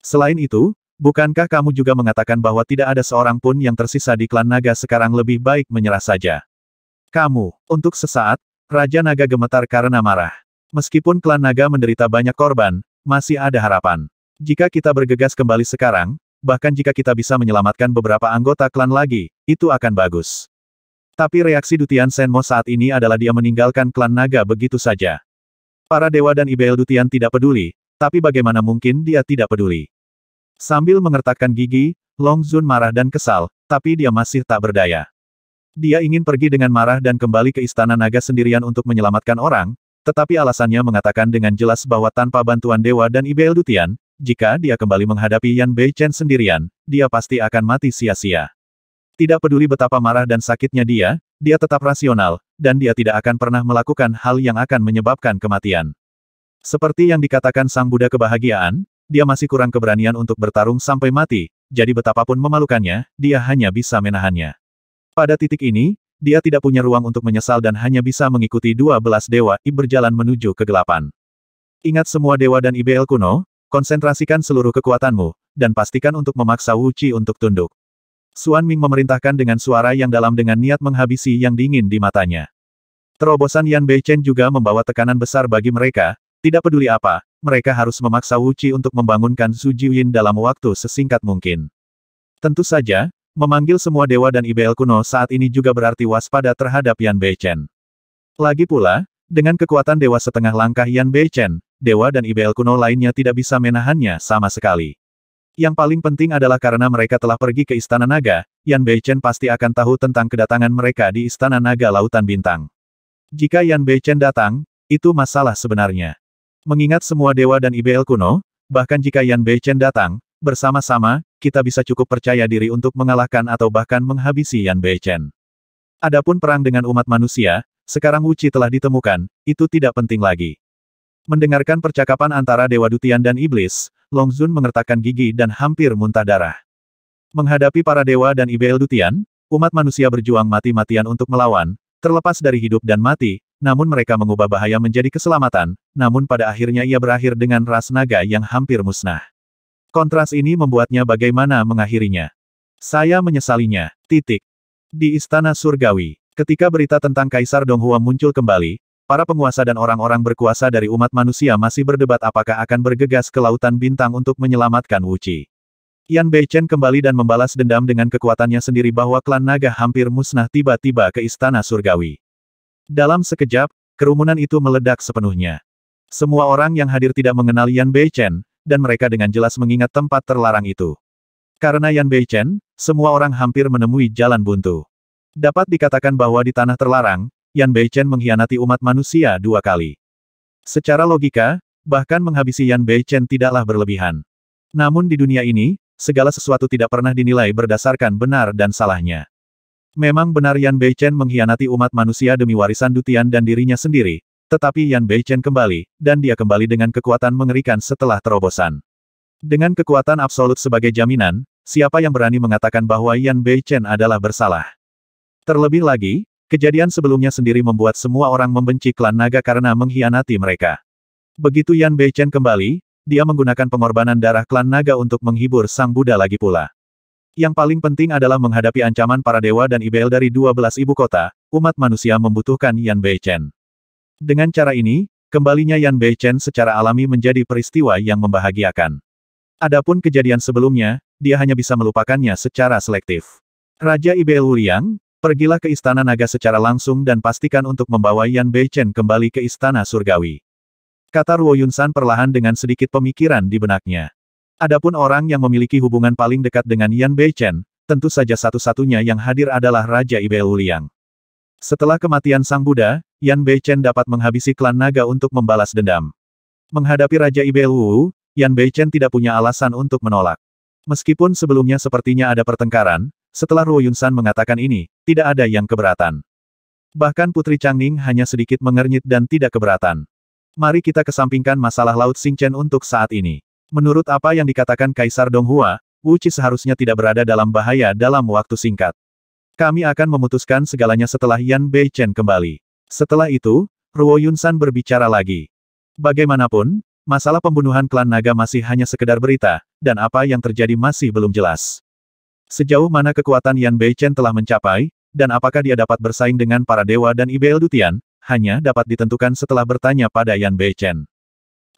Selain itu, bukankah kamu juga mengatakan bahwa tidak ada seorang pun yang tersisa di klan naga sekarang lebih baik menyerah saja? Kamu, untuk sesaat, Raja Naga gemetar karena marah. Meskipun klan naga menderita banyak korban, masih ada harapan. Jika kita bergegas kembali sekarang, bahkan jika kita bisa menyelamatkan beberapa anggota klan lagi, itu akan bagus. Tapi reaksi Dutian Senmo saat ini adalah dia meninggalkan klan naga begitu saja. Para dewa dan Ibel Dutian tidak peduli, tapi bagaimana mungkin dia tidak peduli. Sambil mengertakkan gigi, Long Zun marah dan kesal, tapi dia masih tak berdaya. Dia ingin pergi dengan marah dan kembali ke Istana Naga sendirian untuk menyelamatkan orang, tetapi alasannya mengatakan dengan jelas bahwa tanpa bantuan Dewa dan Ibel Dutian, jika dia kembali menghadapi Yan Bei Chen sendirian, dia pasti akan mati sia-sia. Tidak peduli betapa marah dan sakitnya dia, dia tetap rasional, dan dia tidak akan pernah melakukan hal yang akan menyebabkan kematian. Seperti yang dikatakan Sang Buddha kebahagiaan, dia masih kurang keberanian untuk bertarung sampai mati, jadi betapapun memalukannya, dia hanya bisa menahannya. Pada titik ini, dia tidak punya ruang untuk menyesal dan hanya bisa mengikuti dua belas dewa, I berjalan menuju kegelapan. Ingat semua dewa dan IBL kuno, konsentrasikan seluruh kekuatanmu, dan pastikan untuk memaksa Wu Qi untuk tunduk. Suan Ming memerintahkan dengan suara yang dalam dengan niat menghabisi yang dingin di matanya. Terobosan Yan Beichen juga membawa tekanan besar bagi mereka, tidak peduli apa, mereka harus memaksa Wu Qi untuk membangunkan Su Jiuyin dalam waktu sesingkat mungkin. Tentu saja, Memanggil semua dewa dan IBL kuno saat ini juga berarti waspada terhadap Yan Beichen. Lagi pula, dengan kekuatan dewa setengah langkah Yan Beichen, dewa dan IBL kuno lainnya tidak bisa menahannya sama sekali. Yang paling penting adalah karena mereka telah pergi ke Istana Naga, Yan Beichen pasti akan tahu tentang kedatangan mereka di Istana Naga Lautan Bintang. Jika Yan Beichen datang, itu masalah sebenarnya. Mengingat semua dewa dan IBL kuno, bahkan jika Yan Beichen datang, bersama-sama, kita bisa cukup percaya diri untuk mengalahkan atau bahkan menghabisi Yan Beichen. Adapun perang dengan umat manusia, sekarang Wuci telah ditemukan, itu tidak penting lagi. Mendengarkan percakapan antara Dewa Dutian dan Iblis, Long Zun mengertakkan gigi dan hampir muntah darah. Menghadapi para dewa dan Ibel Dutian, umat manusia berjuang mati-matian untuk melawan, terlepas dari hidup dan mati, namun mereka mengubah bahaya menjadi keselamatan, namun pada akhirnya ia berakhir dengan ras naga yang hampir musnah. Kontras ini membuatnya bagaimana mengakhirinya. Saya menyesalinya. Titik. Di Istana Surgawi, ketika berita tentang Kaisar Donghua muncul kembali, para penguasa dan orang-orang berkuasa dari umat manusia masih berdebat apakah akan bergegas ke Lautan Bintang untuk menyelamatkan Wuci. Yan Beichen kembali dan membalas dendam dengan kekuatannya sendiri bahwa klan naga hampir musnah tiba-tiba ke Istana Surgawi. Dalam sekejap, kerumunan itu meledak sepenuhnya. Semua orang yang hadir tidak mengenal Yan Beichen, dan mereka dengan jelas mengingat tempat terlarang itu. Karena Yan Beichen, semua orang hampir menemui jalan buntu. Dapat dikatakan bahwa di tanah terlarang, Yan Beichen mengkhianati umat manusia dua kali. Secara logika, bahkan menghabisi Yan Beichen tidaklah berlebihan. Namun di dunia ini, segala sesuatu tidak pernah dinilai berdasarkan benar dan salahnya. Memang benar Yan Beichen mengkhianati umat manusia demi warisan Dutian dan dirinya sendiri, tetapi Yan Beichen kembali, dan dia kembali dengan kekuatan mengerikan setelah terobosan. Dengan kekuatan absolut sebagai jaminan, siapa yang berani mengatakan bahwa Yan Beichen adalah bersalah? Terlebih lagi, kejadian sebelumnya sendiri membuat semua orang membenci klan naga karena mengkhianati mereka. Begitu Yan Beichen kembali, dia menggunakan pengorbanan darah klan naga untuk menghibur sang Buddha lagi pula. Yang paling penting adalah menghadapi ancaman para dewa dan IBL dari 12 ibu kota, umat manusia membutuhkan Yan Beichen. Dengan cara ini, kembalinya Yan Beichen secara alami menjadi peristiwa yang membahagiakan. Adapun kejadian sebelumnya, dia hanya bisa melupakannya secara selektif. Raja IBL Wuliang, pergilah ke Istana Naga secara langsung dan pastikan untuk membawa Yan Beichen kembali ke Istana Surgawi. Kata Ruo Yunsan perlahan dengan sedikit pemikiran di benaknya. Adapun orang yang memiliki hubungan paling dekat dengan Yan Beichen, tentu saja satu-satunya yang hadir adalah Raja Ibel Wuliang. Setelah kematian Sang Buddha, Yan Beichen dapat menghabisi klan naga untuk membalas dendam. Menghadapi Raja Ibel Wu, Yan Beichen tidak punya alasan untuk menolak. Meskipun sebelumnya sepertinya ada pertengkaran, setelah Ruo Yunsan mengatakan ini, tidak ada yang keberatan. Bahkan Putri Changning hanya sedikit mengernyit dan tidak keberatan. Mari kita kesampingkan masalah Laut Xingchen untuk saat ini. Menurut apa yang dikatakan Kaisar Donghua, Wu Qi seharusnya tidak berada dalam bahaya dalam waktu singkat. Kami akan memutuskan segalanya setelah Yan Beichen kembali. Setelah itu, Ruo Yunsan berbicara lagi. Bagaimanapun, masalah pembunuhan klan naga masih hanya sekedar berita, dan apa yang terjadi masih belum jelas. Sejauh mana kekuatan Yan Beichen telah mencapai, dan apakah dia dapat bersaing dengan para dewa dan IBL Dutian, hanya dapat ditentukan setelah bertanya pada Yan Beichen.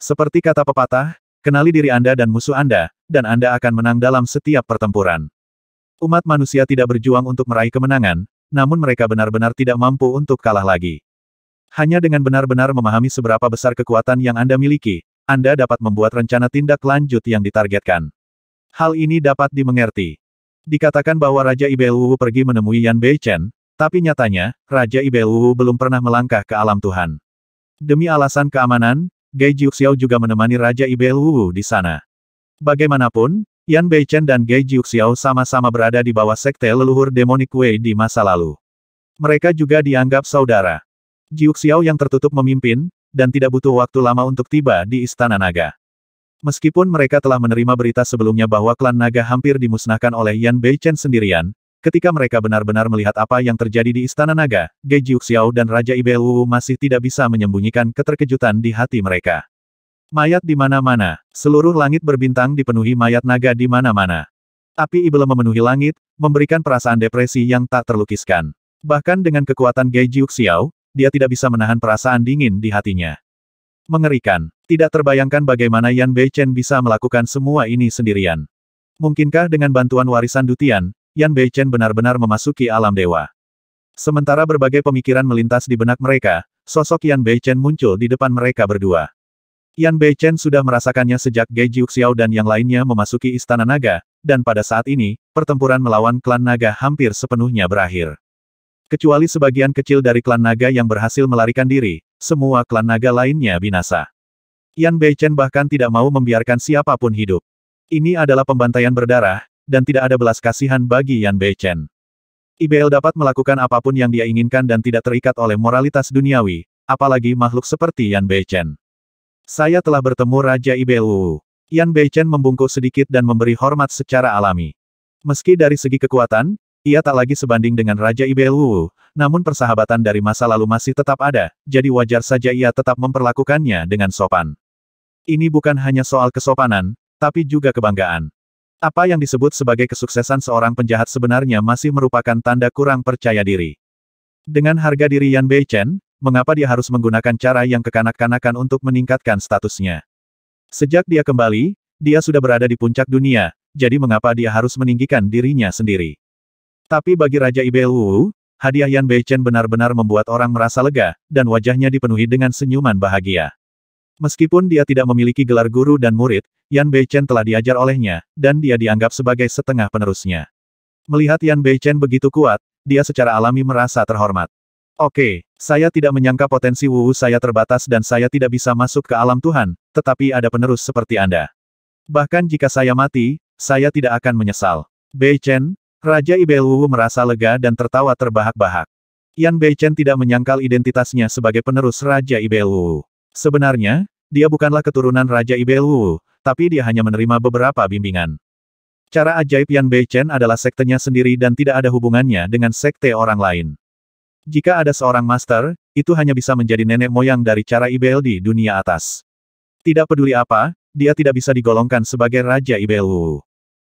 Seperti kata pepatah, kenali diri Anda dan musuh Anda, dan Anda akan menang dalam setiap pertempuran. Umat manusia tidak berjuang untuk meraih kemenangan, namun mereka benar-benar tidak mampu untuk kalah lagi. Hanya dengan benar-benar memahami seberapa besar kekuatan yang Anda miliki, Anda dapat membuat rencana tindak lanjut yang ditargetkan. Hal ini dapat dimengerti. Dikatakan bahwa Raja Ibelwu pergi menemui Yan Beichen, tapi nyatanya, Raja Ibelu belum pernah melangkah ke alam Tuhan. Demi alasan keamanan, Gai Jiuxiao juga menemani Raja Ibelu di sana. Bagaimanapun, Yan Beichen dan Gai Jiuxiao sama-sama berada di bawah sekte leluhur Demonic Wei di masa lalu. Mereka juga dianggap saudara. Jiuxiao yang tertutup memimpin, dan tidak butuh waktu lama untuk tiba di Istana Naga. Meskipun mereka telah menerima berita sebelumnya bahwa klan naga hampir dimusnahkan oleh Yan Beichen sendirian, Ketika mereka benar-benar melihat apa yang terjadi di Istana Naga, Ge Jiuxiao dan Raja Ibelu masih tidak bisa menyembunyikan keterkejutan di hati mereka. Mayat di mana-mana, seluruh langit berbintang dipenuhi mayat naga di mana-mana. Api ibel memenuhi langit, memberikan perasaan depresi yang tak terlukiskan. Bahkan dengan kekuatan Ge Jiuxiao, dia tidak bisa menahan perasaan dingin di hatinya. Mengerikan. Tidak terbayangkan bagaimana Yan Beichen bisa melakukan semua ini sendirian. Mungkinkah dengan bantuan warisan Dutian, Yan Beichen benar-benar memasuki alam dewa. Sementara berbagai pemikiran melintas di benak mereka, sosok Yan Beichen muncul di depan mereka berdua. Yan Beichen sudah merasakannya sejak Gai Jiuxiao dan yang lainnya memasuki Istana Naga, dan pada saat ini, pertempuran melawan klan naga hampir sepenuhnya berakhir. Kecuali sebagian kecil dari klan naga yang berhasil melarikan diri, semua klan naga lainnya binasa. Yan Beichen bahkan tidak mau membiarkan siapa pun hidup. Ini adalah pembantaian berdarah, dan tidak ada belas kasihan bagi Yan Beichen. IBL dapat melakukan apa pun yang dia inginkan dan tidak terikat oleh moralitas duniawi, apalagi makhluk seperti Yan Beichen. Saya telah bertemu Raja IBL Wu. Yan Beichen membungkuk sedikit dan memberi hormat secara alami. Meski dari segi kekuatan, ia tak lagi sebanding dengan Raja IBL Wu, namun persahabatan dari masa lalu masih tetap ada, jadi wajar saja ia tetap memperlakukannya dengan sopan. Ini bukan hanya soal kesopanan, tapi juga kebanggaan. Apa yang disebut sebagai kesuksesan seorang penjahat sebenarnya masih merupakan tanda kurang percaya diri. Dengan harga diri Yan Beichen, mengapa dia harus menggunakan cara yang kekanak-kanakan untuk meningkatkan statusnya? Sejak dia kembali, dia sudah berada di puncak dunia, jadi mengapa dia harus meninggikan dirinya sendiri? Tapi bagi Raja Ibel Wu, hadiah Yan Beichen benar-benar membuat orang merasa lega, dan wajahnya dipenuhi dengan senyuman bahagia. Meskipun dia tidak memiliki gelar guru dan murid, Yan Beichen telah diajar olehnya, dan dia dianggap sebagai setengah penerusnya. Melihat Yan Beichen begitu kuat, dia secara alami merasa terhormat. Oke, saya tidak menyangka potensi Wu saya terbatas dan saya tidak bisa masuk ke alam Tuhan, tetapi ada penerus seperti Anda. Bahkan jika saya mati, saya tidak akan menyesal. Beichen, Raja Ibel Wu merasa lega dan tertawa terbahak-bahak. Yan Beichen tidak menyangkal identitasnya sebagai penerus Raja Ibel Wu. Sebenarnya, dia bukanlah keturunan Raja Ibel Wu, tapi dia hanya menerima beberapa bimbingan. Cara ajaib Yan Beichen adalah sektenya sendiri dan tidak ada hubungannya dengan sekte orang lain. Jika ada seorang master, itu hanya bisa menjadi nenek moyang dari cara Ibel di dunia atas. Tidak peduli apa, dia tidak bisa digolongkan sebagai Raja Ibel Wu.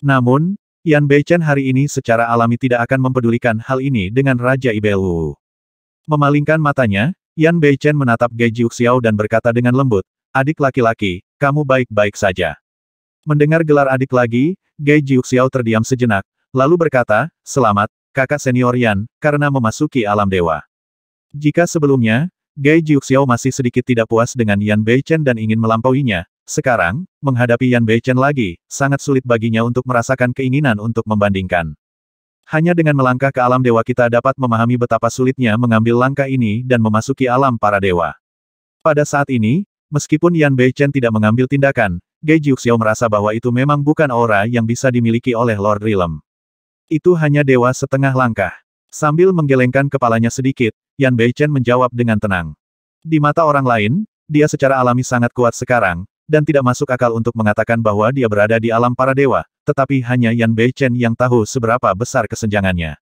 Namun, Yan Beichen hari ini secara alami tidak akan mempedulikan hal ini dengan Raja Ibelu. Memalingkan matanya, Yan Beichen menatap Gai Jiuxiao dan berkata dengan lembut, Adik laki-laki, kamu baik-baik saja. Mendengar gelar adik lagi, Gai Jiuxiao terdiam sejenak, lalu berkata, Selamat, kakak senior Yan, karena memasuki alam dewa. Jika sebelumnya, Gai Jiuxiao masih sedikit tidak puas dengan Yan Beichen dan ingin melampauinya, sekarang, menghadapi Yan Beichen lagi, sangat sulit baginya untuk merasakan keinginan untuk membandingkan. Hanya dengan melangkah ke alam dewa kita dapat memahami betapa sulitnya mengambil langkah ini dan memasuki alam para dewa. Pada saat ini, meskipun Yan Beichen tidak mengambil tindakan, Gai Jiuxiao merasa bahwa itu memang bukan aura yang bisa dimiliki oleh Lord Rilem. Itu hanya dewa setengah langkah. Sambil menggelengkan kepalanya sedikit, Yan Beichen menjawab dengan tenang. Di mata orang lain, dia secara alami sangat kuat sekarang, dan tidak masuk akal untuk mengatakan bahwa dia berada di alam para dewa, tetapi hanya Yan Beichen yang tahu seberapa besar kesenjangannya.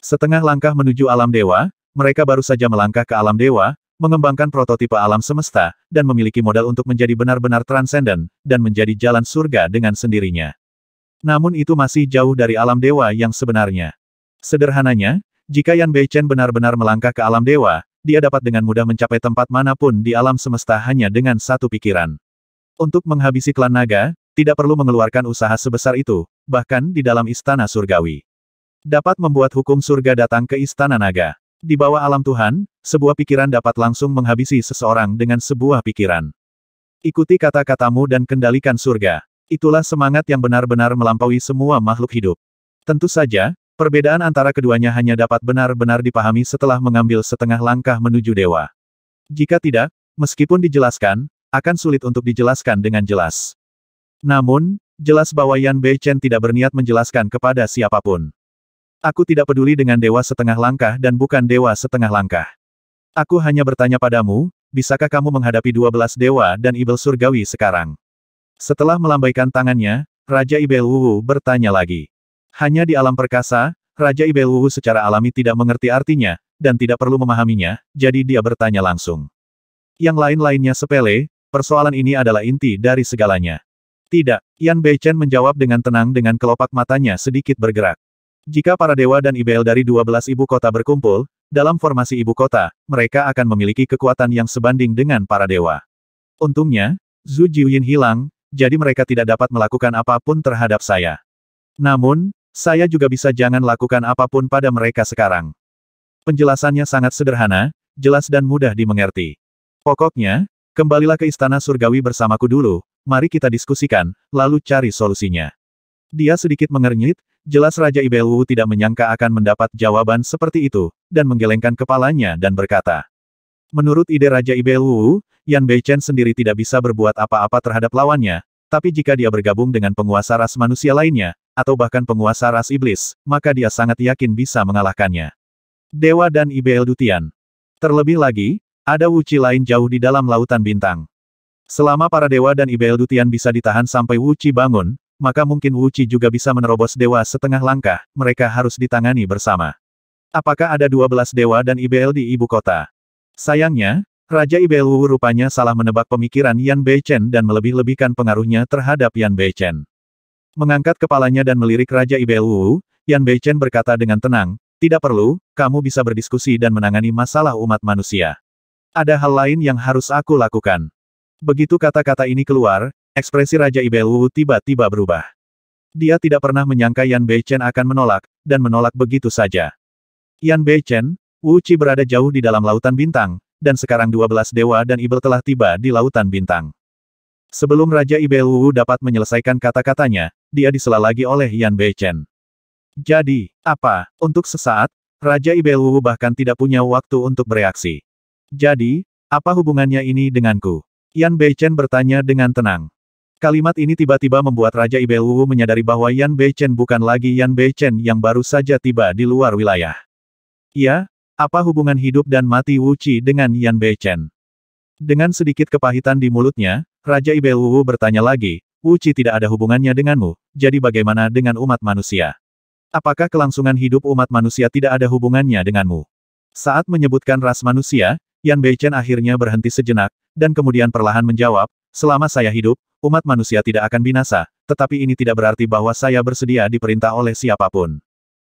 Setengah langkah menuju alam dewa, mereka baru saja melangkah ke alam dewa, mengembangkan prototipe alam semesta, dan memiliki modal untuk menjadi benar-benar transenden, dan menjadi jalan surga dengan sendirinya. Namun itu masih jauh dari alam dewa yang sebenarnya. Sederhananya, jika Yan Beichen benar-benar melangkah ke alam dewa, dia dapat dengan mudah mencapai tempat mana pun di alam semesta hanya dengan satu pikiran. Untuk menghabisi klan naga, tidak perlu mengeluarkan usaha sebesar itu, bahkan di dalam istana surgawi. Dapat membuat hukum surga datang ke istana naga. Di bawah alam Tuhan, sebuah pikiran dapat langsung menghabisi seseorang dengan sebuah pikiran. Ikuti kata-katamu dan kendalikan surga. Itulah semangat yang benar-benar melampaui semua makhluk hidup. Tentu saja, perbedaan antara keduanya hanya dapat benar-benar dipahami setelah mengambil setengah langkah menuju dewa. Jika tidak, meskipun dijelaskan, akan sulit untuk dijelaskan dengan jelas. Namun, jelas bahwa Yan Beichen tidak berniat menjelaskan kepada siapa pun. Aku tidak peduli dengan dewa setengah langkah dan bukan dewa setengah langkah. Aku hanya bertanya padamu, bisakah kamu menghadapi dua belas dewa dan Ibel Surgawi sekarang? Setelah melambaikan tangannya, Raja Ibel Wu bertanya lagi. Hanya di alam perkasa, Raja Ibel Wu secara alami tidak mengerti artinya, dan tidak perlu memahaminya, jadi dia bertanya langsung. Yang lain-lainnya sepele, Persoalan ini adalah inti dari segalanya. Tidak, Yan Beichen menjawab dengan tenang dengan kelopak matanya sedikit bergerak. Jika para dewa dan Ibel dari 12 ibu kota berkumpul, dalam formasi ibu kota, mereka akan memiliki kekuatan yang sebanding dengan para dewa. Untungnya, Zhu Jiuyin hilang, jadi mereka tidak dapat melakukan apa pun terhadap saya. Namun, saya juga bisa jangan lakukan apa pun pada mereka sekarang. Penjelasannya sangat sederhana, jelas dan mudah dimengerti. Pokoknya, Kembalilah ke istana surgawi bersamaku dulu, mari kita diskusikan, lalu cari solusinya. Dia sedikit mengernyit, jelas Raja Ibelwu tidak menyangka akan mendapat jawaban seperti itu, dan menggelengkan kepalanya dan berkata. Menurut ide Raja Ibelwu, Yan Beichen sendiri tidak bisa berbuat apa-apa terhadap lawannya, tapi jika dia bergabung dengan penguasa ras manusia lainnya, atau bahkan penguasa ras iblis, maka dia sangat yakin bisa mengalahkannya. Dewa dan Ibel Dutian. Terlebih lagi, ada Wuci lain jauh di dalam lautan bintang. Selama para dewa dan Ibel Dutian bisa ditahan sampai Wuci bangun, maka mungkin Wuci juga bisa menerobos dewa setengah langkah, mereka harus ditangani bersama. Apakah ada 12 dewa dan Ibel di ibu kota? Sayangnya, Raja Ibel Wu rupanya salah menebak pemikiran Yan Beichen dan melebih-lebihkan pengaruhnya terhadap Yan Beichen. Mengangkat kepalanya dan melirik Raja Ibel Wu, Yan Beichen berkata dengan tenang, tidak perlu, kamu bisa berdiskusi dan menangani masalah umat manusia. Ada hal lain yang harus aku lakukan. Begitu kata-kata ini keluar, ekspresi Raja Ibelwu tiba-tiba berubah. Dia tidak pernah menyangka Yan Beichen akan menolak, dan menolak begitu saja. Yan Beichen, Wu Qi berada jauh di dalam lautan bintang, dan sekarang 12 dewa dan Ibel telah tiba di lautan bintang. Sebelum Raja Ibel Wu dapat menyelesaikan kata-katanya, dia disela lagi oleh Yan Beichen. Jadi, apa? Untuk sesaat, Raja Ibel Wu bahkan tidak punya waktu untuk bereaksi. Jadi, apa hubungannya ini denganku? Yan Beichen bertanya dengan tenang. Kalimat ini tiba-tiba membuat Raja Ibel Wu menyadari bahwa Yan Beichen bukan lagi Yan Beichen yang baru saja tiba di luar wilayah. Ya, apa hubungan hidup dan mati Wu Qi dengan Yan Beichen? Dengan sedikit kepahitan di mulutnya, Raja Ibel Wu bertanya lagi, Wu Qi tidak ada hubungannya denganmu, jadi bagaimana dengan umat manusia? Apakah kelangsungan hidup umat manusia tidak ada hubungannya denganmu? Saat menyebutkan ras manusia, Yan Beichen akhirnya berhenti sejenak, dan kemudian perlahan menjawab, selama saya hidup, umat manusia tidak akan binasa, tetapi ini tidak berarti bahwa saya bersedia diperintah oleh siapa pun.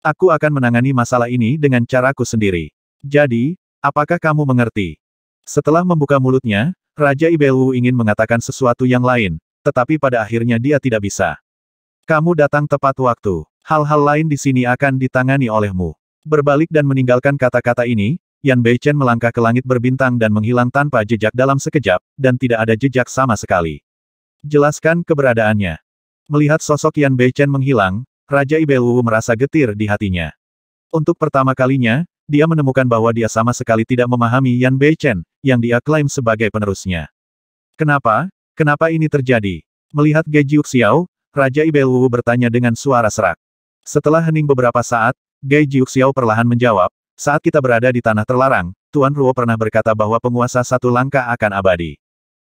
Aku akan menangani masalah ini dengan caraku sendiri. Jadi, apakah kamu mengerti? Setelah membuka mulutnya, Raja Ibelwu ingin mengatakan sesuatu yang lain, tetapi pada akhirnya dia tidak bisa. Kamu datang tepat waktu. Hal-hal lain di sini akan ditangani olehmu. Berbalik dan meninggalkan kata-kata ini, Yan Beichen melangkah ke langit berbintang dan menghilang tanpa jejak dalam sekejap, dan tidak ada jejak sama sekali. Jelaskan keberadaannya. Melihat sosok Yan Beichen menghilang, Raja Ibelwu merasa getir di hatinya. Untuk pertama kalinya, dia menemukan bahwa dia sama sekali tidak memahami Yan Beichen, yang dia klaim sebagai penerusnya. Kenapa? Kenapa ini terjadi? Melihat Ge Jiuxiao, Raja Ibelwu bertanya dengan suara serak. Setelah hening beberapa saat, Ge Jiuxiao perlahan menjawab, saat kita berada di tanah terlarang, Tuan Ruo pernah berkata bahwa penguasa satu langkah akan abadi.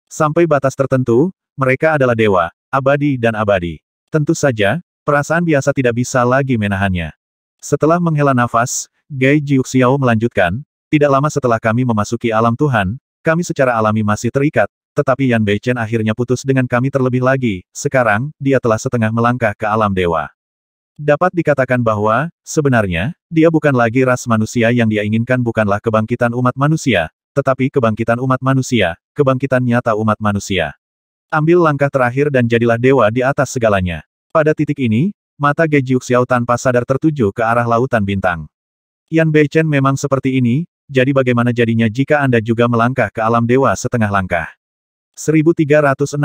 Sampai batas tertentu, mereka adalah dewa, abadi dan abadi. Tentu saja, perasaan biasa tidak bisa lagi menahannya. Setelah menghela nafas, Gai Jiuxiao melanjutkan, tidak lama setelah kami memasuki alam Tuhan, kami secara alami masih terikat, tetapi Yan Beichen akhirnya putus dengan kami terlebih lagi, sekarang, dia telah setengah melangkah ke alam dewa. Dapat dikatakan bahwa, sebenarnya, dia bukan lagi ras manusia yang dia inginkan bukanlah kebangkitan umat manusia, tetapi kebangkitan umat manusia, kebangkitan nyata umat manusia. Ambil langkah terakhir dan jadilah dewa di atas segalanya. Pada titik ini, mata Ge Jiuxiao tanpa sadar tertuju ke arah lautan bintang. Yan Beichen memang seperti ini, jadi bagaimana jadinya jika Anda juga melangkah ke alam dewa setengah langkah? 1360